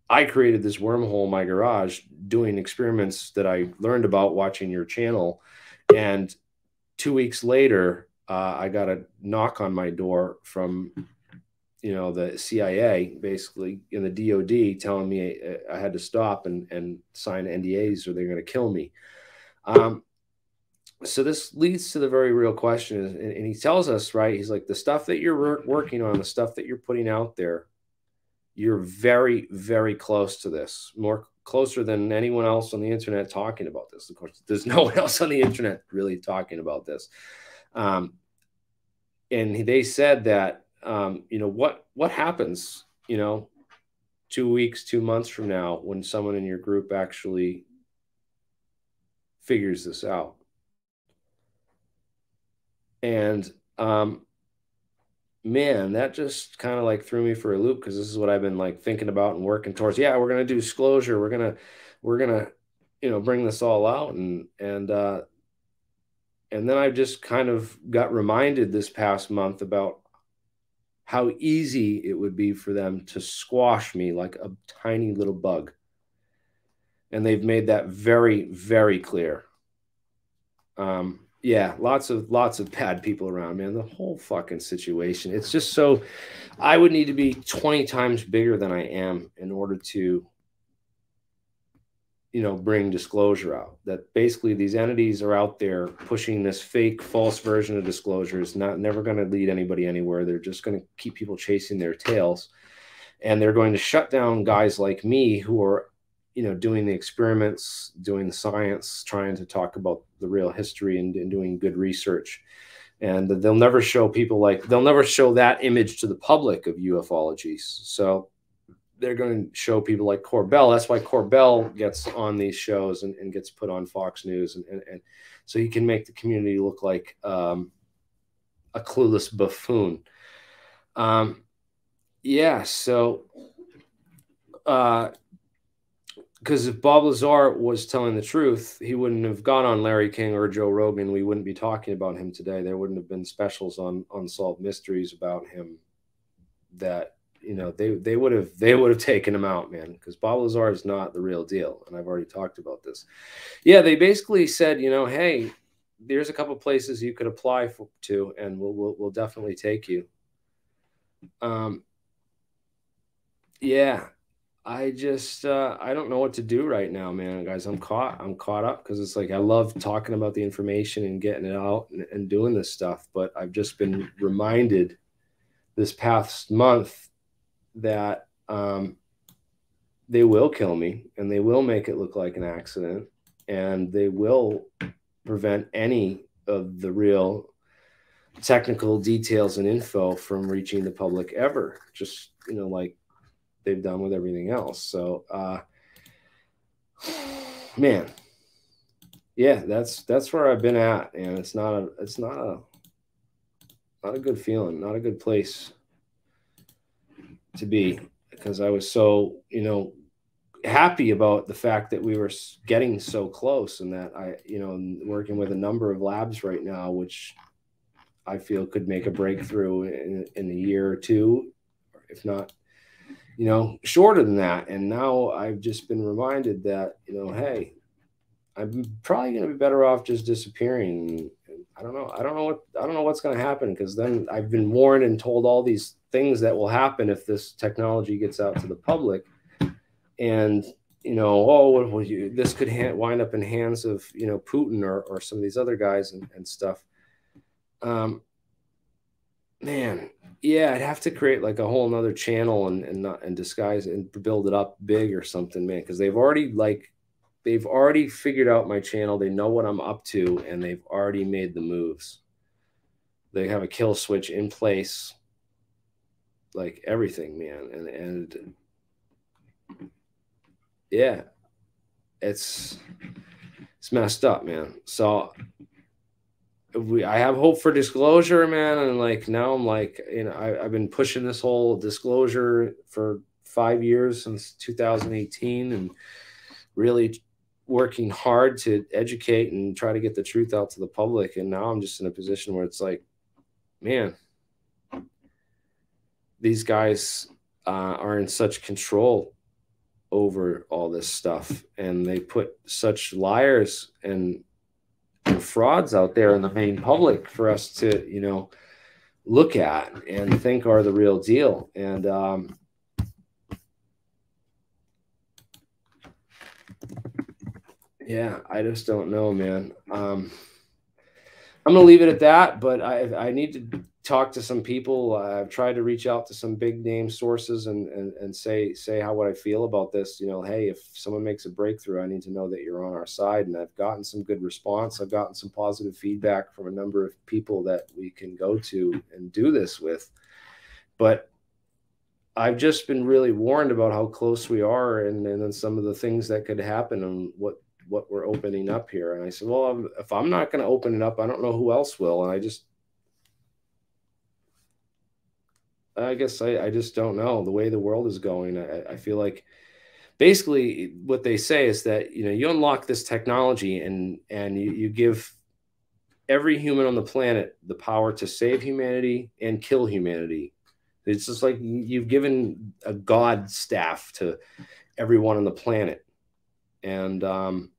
I created this wormhole in my garage doing experiments that I learned about watching your channel. And two weeks later, uh, I got a knock on my door from, you know, the CIA, basically in the DOD, telling me I had to stop and, and sign NDAs or they're going to kill me. Um, so this leads to the very real question, and, and he tells us, right? He's like, the stuff that you're working on, the stuff that you're putting out there, you're very, very close to this, more closer than anyone else on the internet talking about this. Of course, there's no one else on the internet really talking about this. Um, and they said that, um, you know, what what happens, you know, two weeks, two months from now, when someone in your group actually figures this out. And um, man, that just kind of like threw me for a loop because this is what I've been like thinking about and working towards. Yeah, we're gonna do disclosure. We're gonna we're gonna you know bring this all out and and uh, and then I just kind of got reminded this past month about how easy it would be for them to squash me like a tiny little bug. And they've made that very, very clear. Um, yeah, lots of lots of bad people around, man. The whole fucking situation. It's just so I would need to be 20 times bigger than I am in order to you know bring disclosure out that basically these entities are out there pushing this fake false version of disclosure is not never going to lead anybody anywhere. They're just going to keep people chasing their tails. And they're going to shut down guys like me who are you know doing the experiments doing the science trying to talk about the real history and, and doing good research. And they'll never show people like they'll never show that image to the public of ufologies. So they're going to show people like corbell that's why corbell gets on these shows and, and gets put on fox news and, and, and, so he can make the community look like um, a clueless buffoon um, yeah so uh, because if Bob Lazar was telling the truth, he wouldn't have gone on Larry King or Joe Rogan. We wouldn't be talking about him today. There wouldn't have been specials on Unsolved Mysteries about him. That you know they they would have they would have taken him out, man. Because Bob Lazar is not the real deal, and I've already talked about this. Yeah, they basically said, you know, hey, there's a couple places you could apply for, to, and we'll, we'll we'll definitely take you. Um. Yeah, I just uh, I don't know what to do right now, man, guys. I'm caught. I'm caught up because it's like I love talking about the information and getting it out and, and doing this stuff, but I've just been reminded this past month that um, they will kill me and they will make it look like an accident and they will prevent any of the real technical details and info from reaching the public ever. Just you know, like they've done with everything else. So, uh, man, yeah, that's that's where I've been at, and it's not a it's not a not a good feeling, not a good place to be because I was so you know happy about the fact that we were getting so close and that I you know working with a number of labs right now, which I feel could make a breakthrough in, in a year or two, if not you know, shorter than that. And now I've just been reminded that, you know, hey, I'm probably going to be better off just disappearing. I don't know. I don't know what I don't know what's going to happen because then I've been warned and told all these things that will happen if this technology gets out to the public. And you know, oh, well, you, this could wind up in hands of you know Putin or or some of these other guys and, and stuff. Um, man, yeah, I'd have to create like a whole nother channel and and not and disguise and build it up big or something, man. Because they've already like they've already figured out my channel. They know what I'm up to, and they've already made the moves. They have a kill switch in place, like everything, man. And and yeah, it's it's messed up, man. So we I have hope for disclosure, man. And like now I'm like, you know, I, I've been pushing this whole disclosure for five years since 2018 and really working hard to educate and try to get the truth out to the public. And now I'm just in a position where it's like, man, these guys uh, are in such control over all this stuff and they put such liars and frauds out there in the main public for us to, you know, look at and think are the real deal. And um, yeah, I just don't know, man. Um, I'm gonna leave it at that, but I I need to talked to some people. Uh, I've tried to reach out to some big name sources and, and and say say how what I feel about this. You know, hey, if someone makes a breakthrough, I need to know that you're on our side. And I've gotten some good response. I've gotten some positive feedback from a number of people that we can go to and do this with. But I've just been really warned about how close we are and, and then some of the things that could happen and what what we're opening up here. And I said, well, if I'm not going to open it up, I don't know who else will. And I just I guess I, I just don't know the way the world is going. I, I feel like basically what they say is that you know you unlock this technology and and you, you give every human on the planet the power to save humanity and kill humanity. It's just like you've given a god staff to everyone on the planet. And, um,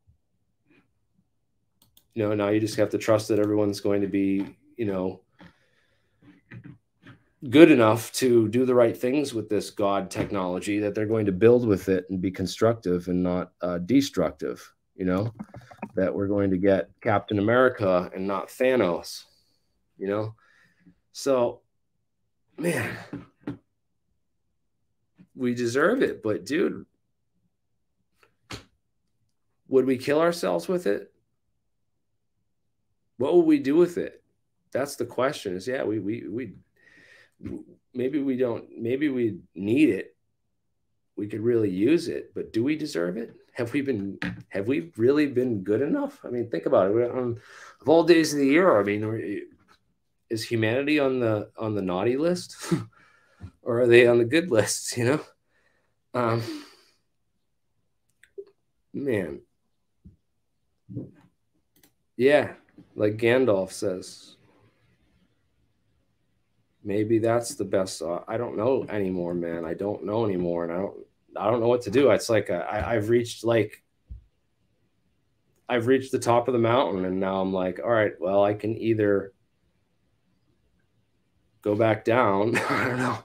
you know, now you just have to trust that everyone's going to be, you know, good enough to do the right things with this God technology that they're going to build with it and be constructive and not uh, destructive. You know, that we're going to get Captain America and not Thanos. You know, so man, we deserve it. But dude, would we kill ourselves with it? What would we do with it? That's the question. Is yeah, we we we maybe we don't maybe we need it. We could really use it but do we deserve it? Have we been have we really been good enough? I mean think about it. On, of all days of the year i mean is humanity on the on the naughty list? Or are they on the good lists you know? Um man. Yeah like gandalf says maybe that's the best. Uh, I don't know anymore, man. I don't know anymore, and I don't. I don't know what to do. It's like a, I, I've reached like I've reached the top of the mountain, and now I'm like, all right, well, I can either go back down. I don't know.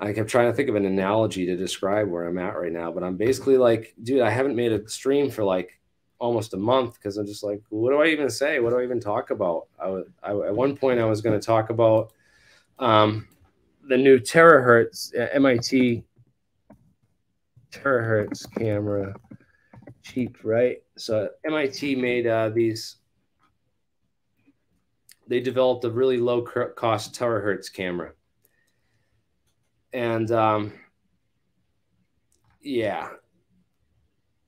I kept trying to think of an analogy to describe where I'm at right now, but I'm basically like, dude, I haven't made a stream for like almost a month because I'm just like, what do I even say? What do I even talk about? I, was, I at one point I was going to talk about um, the new terahertz uh, MIT terahertz camera, cheap, right? So MIT made uh, these. They developed a really low cost terahertz camera, and um, yeah.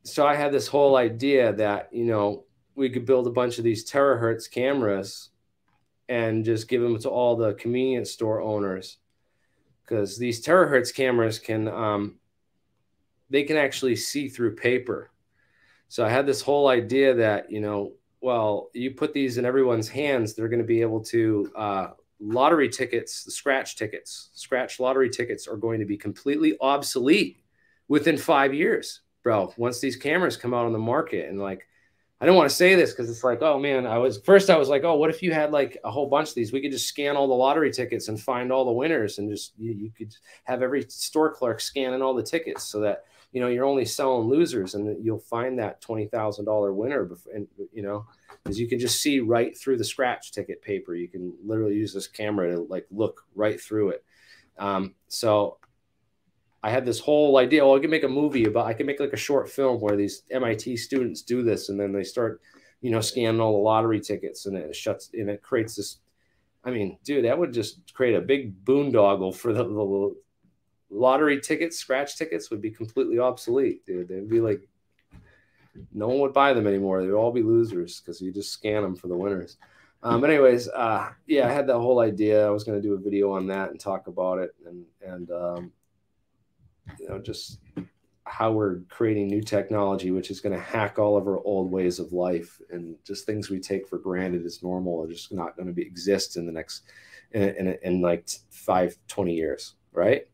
So I had this whole idea that you know we could build a bunch of these terahertz cameras and just give them to all the convenience store owners. Because these terahertz cameras can um, they can actually see through paper. So i had this whole idea that you know well you put these in everyone's hands they're going to be able to uh, lottery tickets the scratch tickets scratch lottery tickets are going to be completely obsolete within five years bro once these cameras come out on the market. And like I don't want to say this because it's like, oh man, I was first I was like, oh, what if you had like a whole bunch of these? We could just scan all the lottery tickets and find all the winners, and just you, you could have every store clerk scanning all the tickets so that you know you're only selling losers, and you'll find that twenty thousand dollar winner, before, and you know, because you can just see right through the scratch ticket paper. You can literally use this camera to like look right through it. Um, so I had this whole idea. Oh, I can make a movie about. I can make like a short film where these MIT students do this, and then they start, you know, scanning all the lottery tickets, and it shuts and it creates this. I mean, dude, that would just create a big boondoggle for the, the lottery tickets. Scratch tickets would be completely obsolete, dude. They'd be like, no one would buy them anymore. They'd all be losers because you just scan them for the winners. Um, anyways, uh, yeah, I had that whole idea. I was going to do a video on that and talk about it, and and um, you know, just how we're creating new technology, which is going to hack all of our old ways of life and just things we take for granted as normal are just not going to be exist in the next in, in, in like five, 20 years. Right.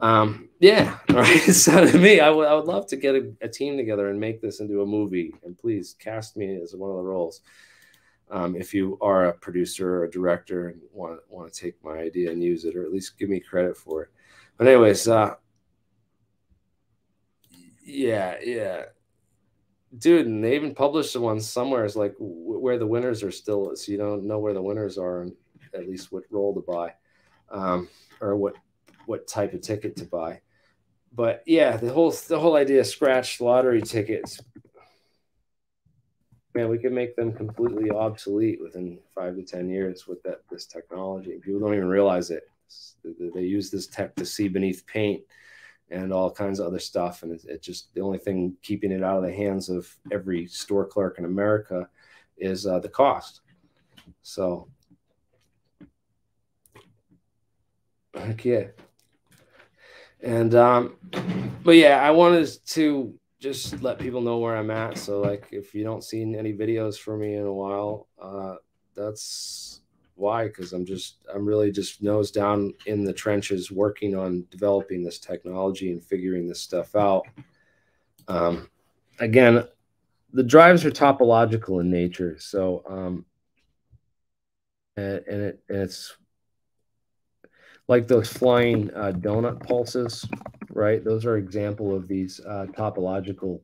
Um, yeah. All right. So to me, I would, I would love to get a, a, team together and make this into a movie and please cast me as one of the roles. Um, if you are a producer or a director and want, want to take my idea and use it, or at least give me credit for it. But anyways, uh, yeah, yeah, dude, and they even published the ones somewhere is like where the winners are still, so you don't know where the winners are and at least what role to buy, um, or what what type of ticket to buy. But yeah, the whole the whole idea of scratch lottery tickets, man, we could make them completely obsolete within five to ten years with that this technology. People don't even realize it. They use this tech to see beneath paint and all kinds of other stuff. And it's it just the only thing keeping it out of the hands of every store clerk in America is uh, the cost. So, okay. And, um, but yeah, I wanted to just let people know where I'm at. So, like, if you don't see any videos for me in a while, uh, that's why. Because I'm just I'm really just nose down in the trenches, working on developing this technology and figuring this stuff out. Um, again, the drives are topological in nature, so um, and, and, it, and it's like those flying uh, donut pulses, right? Those are example of these uh, topological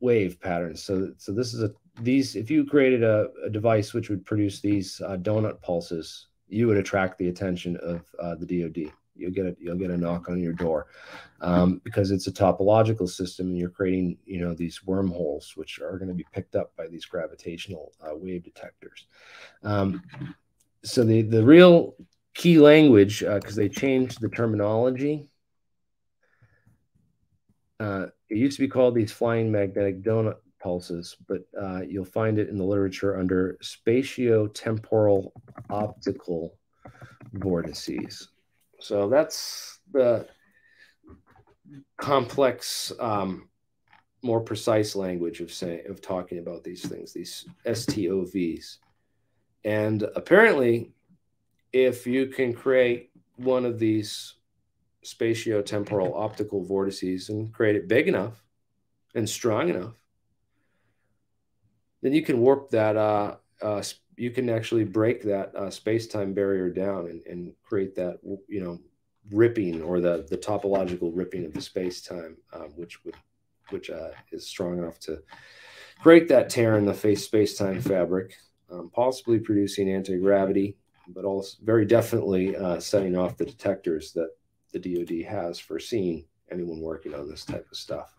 wave patterns. So, so this is a these. If you created a, a device which would produce these uh, donut pulses, you would attract the attention of uh, the DoD. You'll get a you'll get a knock on your door um, because it's a topological system, and you're creating you know these wormholes which are going to be picked up by these gravitational uh, wave detectors. Um, so the the real key language because uh, they changed the terminology. Uh, it used to be called these flying magnetic donut pulses, but uh, you'll find it in the literature under spatiotemporal optical vortices. So that's the complex, um, more precise language of saying of talking about these things, these STOVs. And apparently, if you can create one of these spatiotemporal optical vortices and create it big enough and strong enough, then you can warp that. Uh, uh, you can actually break that uh, space-time barrier down and, and create that, you know, ripping or the the topological ripping of the space-time, um, which would which uh, is strong enough to create that tear in the face space-time fabric, um, possibly producing anti-gravity but also very definitely uh, setting off the detectors that the DoD has for seeing anyone working on this type of stuff.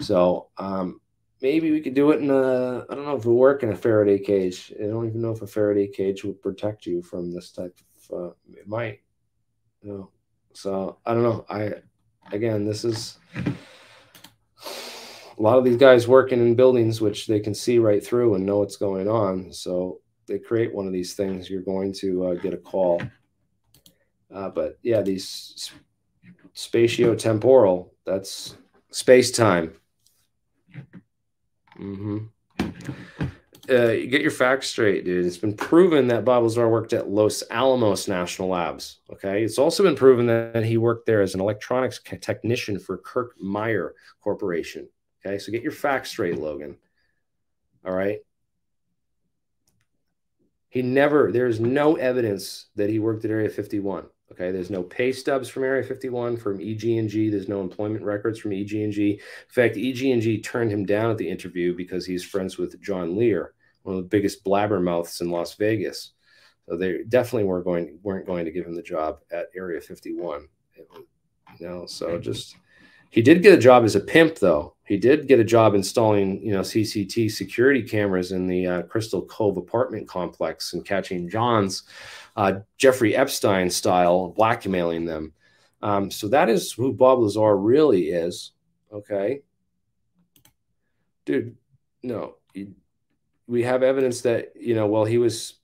So um, maybe we could do it in a. I don't know if it would work in a Faraday cage. I don't even know if a Faraday cage would protect you from this type of. Uh, it might. You know. So I don't know. I again, this is a lot of these guys working in buildings which they can see right through and know what's going on. So they create one of these things, you're going to uh, get a call. Uh, but yeah, these spatio-temporal, that's space time. Mm-hmm. Uh, you get your facts straight, dude. It's been proven that Bob Lazar worked at Los Alamos National Labs. Okay. It's also been proven that he worked there as an electronics technician for Kirk Mayer Corporation. Okay. So get your facts straight, Logan. All right. He never, there's no evidence that he worked at Area 51. Okay, there's no pay stubs from Area 51 from EG&G. There's no employment records from EG&G. In fact, EG&G turned him down at the interview because he's friends with John Lear, one of the biggest blabbermouths in Las Vegas. So they definitely weren't going weren't going to give him the job at Area 51. you know, so just he did get a job as a pimp, though. He did get a job installing, you know, CCT security cameras in the uh, Crystal Cove apartment complex and catching Johns, uh, Jeffrey Epstein style, blackmailing them. Um, so that is who Bob Lazar really is. Okay, dude. No, we have evidence that you know. Well, he was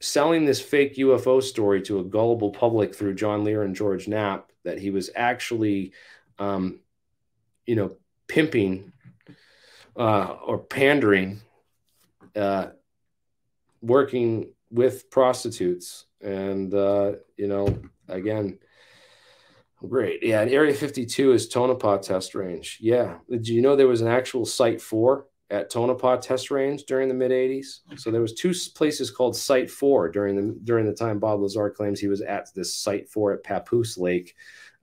selling this fake UFO story to a gullible public through John Lear and George Knapp. That he was actually um, you know, pimping uh, or pandering, uh, working with prostitutes. And, uh, you know, again, great. Yeah. And Area 52 is Tonopah test range. Yeah. Did you know there was an actual Site 4 at Tonopah test range during the mid 80s? So there was two places called Site 4 during the, during the time Bob Lazar claims he was at this Site 4 at Papoose Lake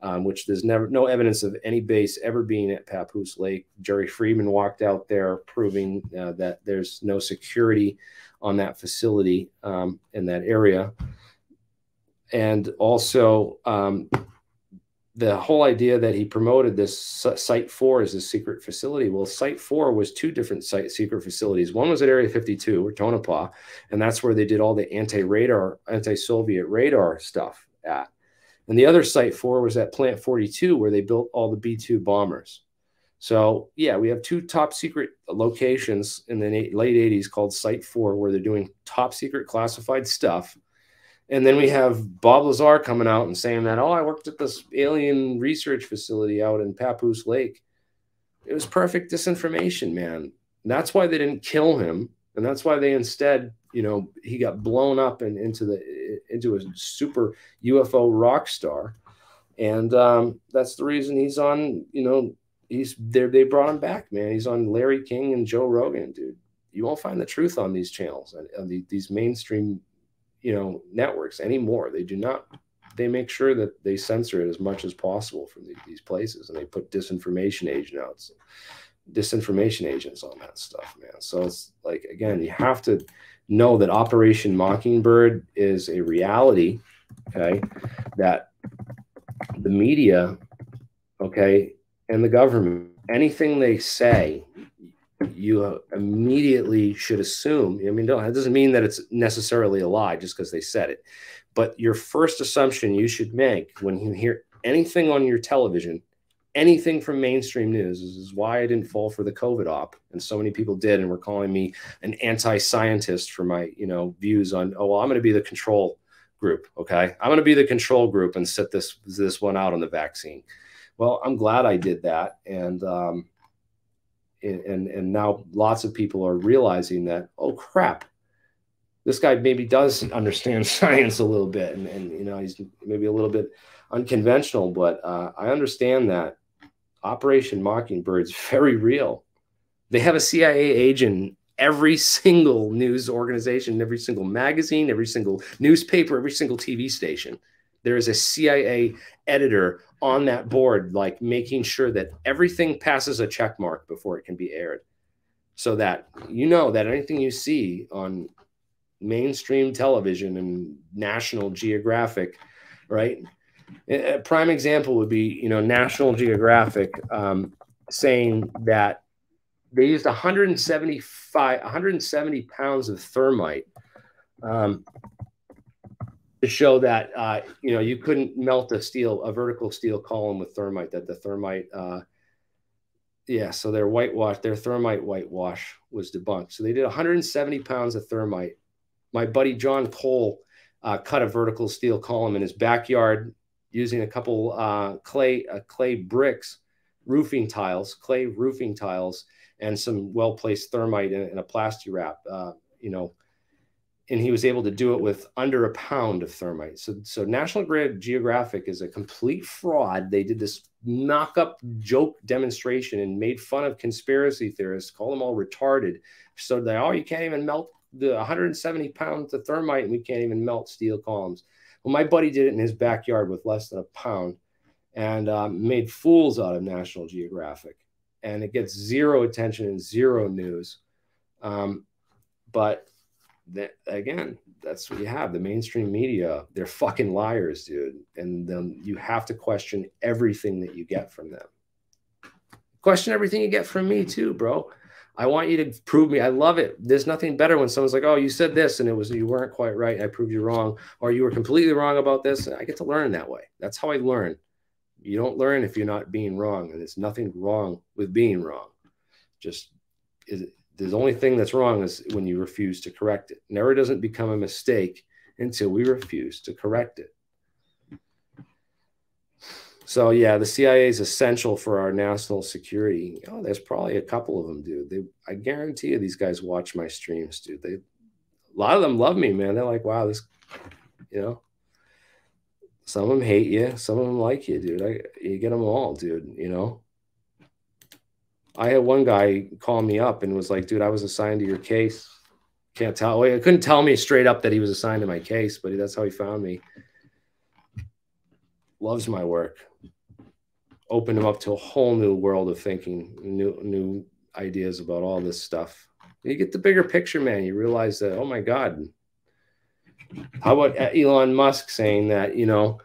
um, which there's never no evidence of any base ever being at Papoose Lake. Jerry Freeman walked out there proving uh, that there's no security on that facility um, in that area. And also, um, the whole idea that he promoted this Site 4 as a secret facility. Well, Site 4 was two different site secret facilities. One was at Area 52 or Tonopah, and that's where they did all the anti-radar, anti-Soviet radar stuff at. And the other site four was at Plant 42, where they built all the B 2 bombers. So, yeah, we have two top secret locations in the late 80s called Site 4, where they're doing top secret classified stuff. And then we have Bob Lazar coming out and saying that, oh, I worked at this alien research facility out in Papoose Lake. It was perfect disinformation, man. That's why they didn't kill him and that's why they instead, you know, he got blown up and into the into a super UFO rock star, and um, that's the reason he's on. You know, he's there. They brought him back, man. He's on Larry King and Joe Rogan, dude. You won't find the truth on these channels and, the, these mainstream, you know, networks anymore. They do not. They make sure that they censor it as much as possible from the, these places, and they put disinformation agents disinformation agents on that stuff, man. So it's like again, you have to know that Operation Mockingbird is a reality, okay? That the media, okay, and the government, anything they say, you immediately should assume. I mean, it doesn't mean that it's necessarily a lie just because they said it. But your first assumption you should make when you hear anything on your television anything from mainstream news is why I didn't fall for the COVID op. And so many people did and were calling me an anti-scientist for my, you know, views on, oh, well, I'm going to be the control group. Okay. I'm going to be the control group and sit this, this one out on the vaccine. Well, I'm glad I did that. And, um, and, and now lots of people are realizing that, oh crap, this guy maybe does understand science a little bit. And, and you know, he's maybe a little bit unconventional, but uh, I understand that Operation Mockingbird is very real. They have a CIA agent every single news organization, every single magazine, every single newspaper, every single TV station. There is a CIA editor on that board, like making sure that everything passes a check mark before it can be aired. So that you know that anything you see on mainstream television and National Geographic, right? a prime example would be, you know, National Geographic um, saying that they used 175, 170 pounds of thermite um, to show that, uh, you know, you couldn't melt a steel, a vertical steel column with thermite, that the thermite, uh, yeah, so their whitewash, their thermite whitewash was debunked. So they did 170 pounds of thermite. My buddy John Cole uh, cut a vertical steel column in his backyard using a couple uh, clay uh, clay bricks, roofing tiles, clay roofing tiles, and some well placed thermite in, in, a plastic wrap. Uh, you know, and he was able to do it with under a pound of thermite. So, so National Geographic is a complete fraud. They did this knock up joke demonstration and made fun of conspiracy theorists, call them all retarded. So they, oh, you can't even melt the 170 pounds of thermite, and we can't even melt steel columns. Well, my buddy did it in his backyard with less than a pound and um, made fools out of National Geographic. And it gets zero attention and zero news. Um, but that, again, that's what you have. The mainstream media, they're fucking liars, dude. And then you have to question everything that you get from them. Question everything you get from me, too, bro. I want you to prove me. I love it. There's nothing better when someone's like, "Oh, you said this and it was you weren't quite right. I proved you wrong, or you were completely wrong about this." I get to learn that way. That's how I learn. You don't learn if you're not being wrong, and there's nothing wrong with being wrong. Just is the only thing that's wrong is when you refuse to correct it. Never doesn't become a mistake until we refuse to correct it. So yeah, the CIA is essential for our national security. Oh, there's probably a couple of them, dude. They, I guarantee you, these guys watch my streams, dude. They, a lot of them love me, man. They're like, wow, this, you know. Some of them hate you, some of them like you, dude. I, you get them all, dude. You know. I had one guy call me up and was like, dude, I was assigned to your case. Can't tell. He couldn't tell me straight up that he was assigned to my case, but that's how he found me. Loves my work opened him up to a whole new world of thinking, new new ideas about all this stuff. You get the bigger picture, man. You realize that, oh my God. How about Elon Musk saying that, you know,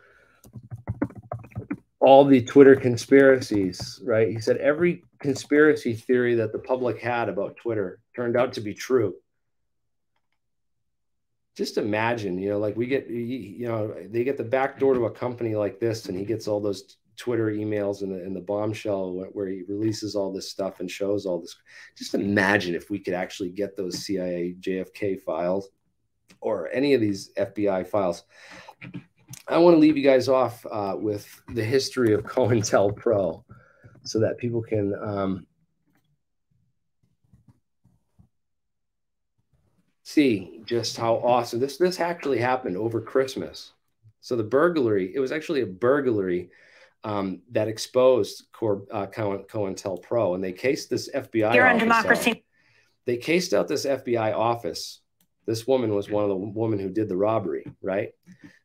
all the Twitter conspiracies, right? He said every conspiracy theory that the public had about Twitter turned out to be true. Just imagine, you know, like we get, you know, they get the back door to a company like this, and he gets all those Twitter emails and the, and the bombshell where he releases all this stuff and shows all this. Just imagine if we could actually get those CIA JFK files or any of these FBI files. I want to leave you guys off uh, with the history of COINTELPRO so that people can um, see just how awesome this this actually happened over Christmas. So the burglary, it was actually a burglary um, that exposed Cor, uh, COINTELPRO, and they cased this FBI. You're on democracy. Out. They cased out this FBI office. This woman was one of the women who did the robbery, right?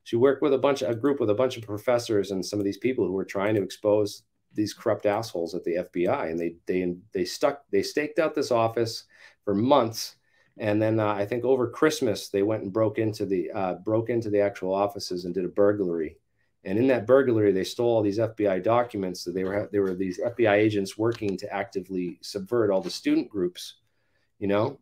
She worked with a bunch, of a group with a bunch of professors and some of these people who were trying to expose these corrupt assholes at the FBI, and they they they stuck, they staked out this office for months and then uh, I think over Christmas they went and broke into the uh, broke into the actual offices and did a burglary. And in that burglary, they stole all these FBI documents. So they were they were these FBI agents working to actively subvert all the student groups, you know,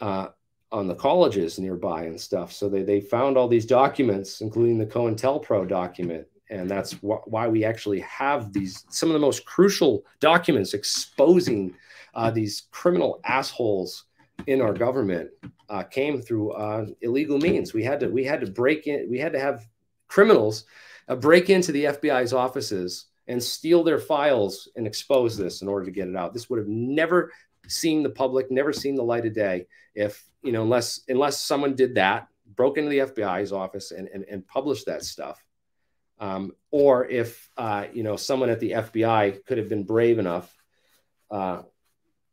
uh, on the colleges nearby and stuff. So they they found all these documents, including the COINTELPRO document, and that's wh why we actually have these some of the most crucial documents exposing uh, these criminal assholes in our government uh, came through uh, illegal means. We had to we had to break in. We had to have criminals uh, break into the FBI's offices and steal their files and expose this in order to get it out. This would have never seen the public, never seen the light of day if you know unless unless someone did that, broke into the FBI's office and and, and published that stuff. Um, or if uh, you know someone at the FBI could have been brave enough uh,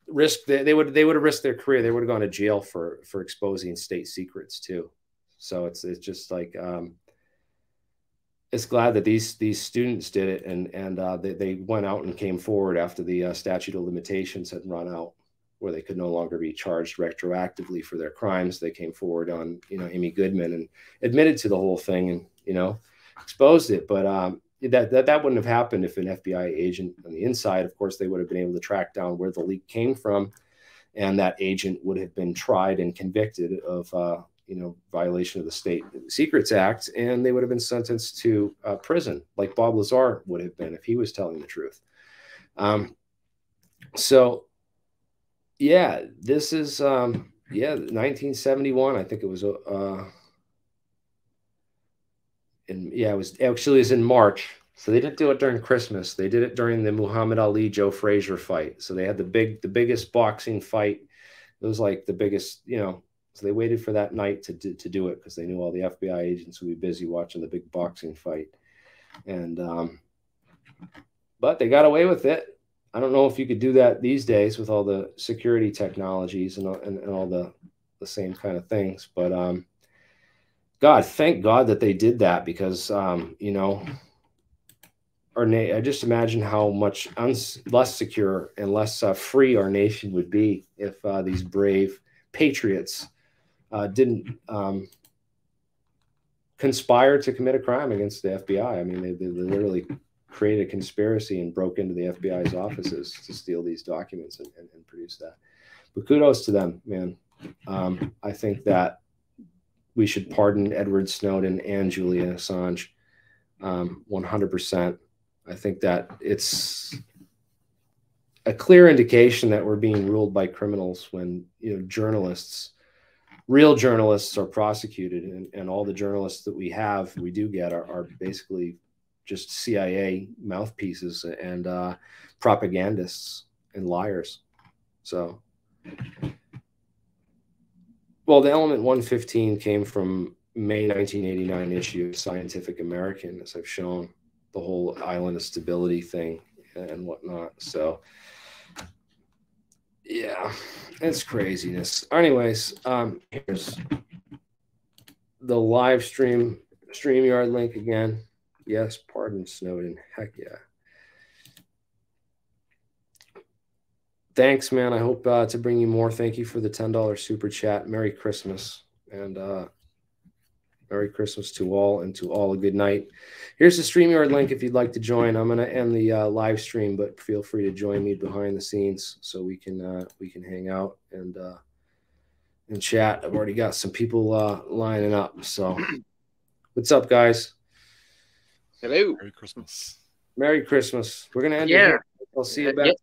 risk they, they would they would have risked their career. They would have gone to jail for for exposing state secrets too. So it's it's just like um, it's glad that these these students did it and and uh, they they went out and came forward after the uh, statute of limitations had run out, where they could no longer be charged retroactively for their crimes. They came forward on you know Amy Goodman and admitted to the whole thing and you know exposed it. But um, that, that that wouldn't have happened if an FBI agent on the inside, of course, they would have been able to track down where the leak came from, and that agent would have been tried and convicted of uh, you know violation of the State Secrets Act, and they would have been sentenced to uh, prison, like Bob Lazar would have been if he was telling the truth. Um, so, yeah, this is um, yeah, 1971. I think it was uh, in yeah, it was actually it was in March. So they didn't do it during Christmas. They did it during the Muhammad Ali Joe Frazier fight. So they had the big the biggest boxing fight. It was like the biggest, you know. So they waited for that night to to, to do it because they knew all the FBI agents would be busy watching the big boxing fight. And um, but they got away with it. I don't know if you could do that these days with all the security technologies and and, and all the the same kind of things. But um, God, thank God that they did that because, um, you know, our na- I just imagine how much less secure and less uh, free our nation would be if uh, these brave patriots uh, didn't um, conspire to commit a crime against the FBI. I mean, they, they literally created a conspiracy and broke into the FBI's offices to steal these documents and, and, and produce that. But kudos to them, man. Um, I think that we should pardon Edward Snowden and Julian Assange um, 100%. I think that it's a clear indication that we're being ruled by criminals when you know journalists real journalists are prosecuted and, and all the journalists that we have we do get are, are basically just cia mouthpieces and uh, propagandists and liars so well, the element 115 came from May 1989 issue of Scientific American, as I've shown the whole island of stability thing and whatnot. So, yeah, it's craziness. Anyways, um, here's the live stream StreamYard link again. Yes, pardon Snowden. Heck yeah. thanks, man. I hope uh, to bring you more. Thank you for the $10 super chat. Merry Christmas. And uh, Merry Christmas to all and to all a good night. Here's the StreamYard link if you'd like to join. I'm going to end the uh, live stream, but feel free to join me behind the scenes so we can uh, we can hang out and uh, and chat. I've already got some people uh, lining up. So, what's up, guys? Hello. Merry Christmas. Merry Christmas. We're gonna end yeah. it. Here. I'll see you uh, back.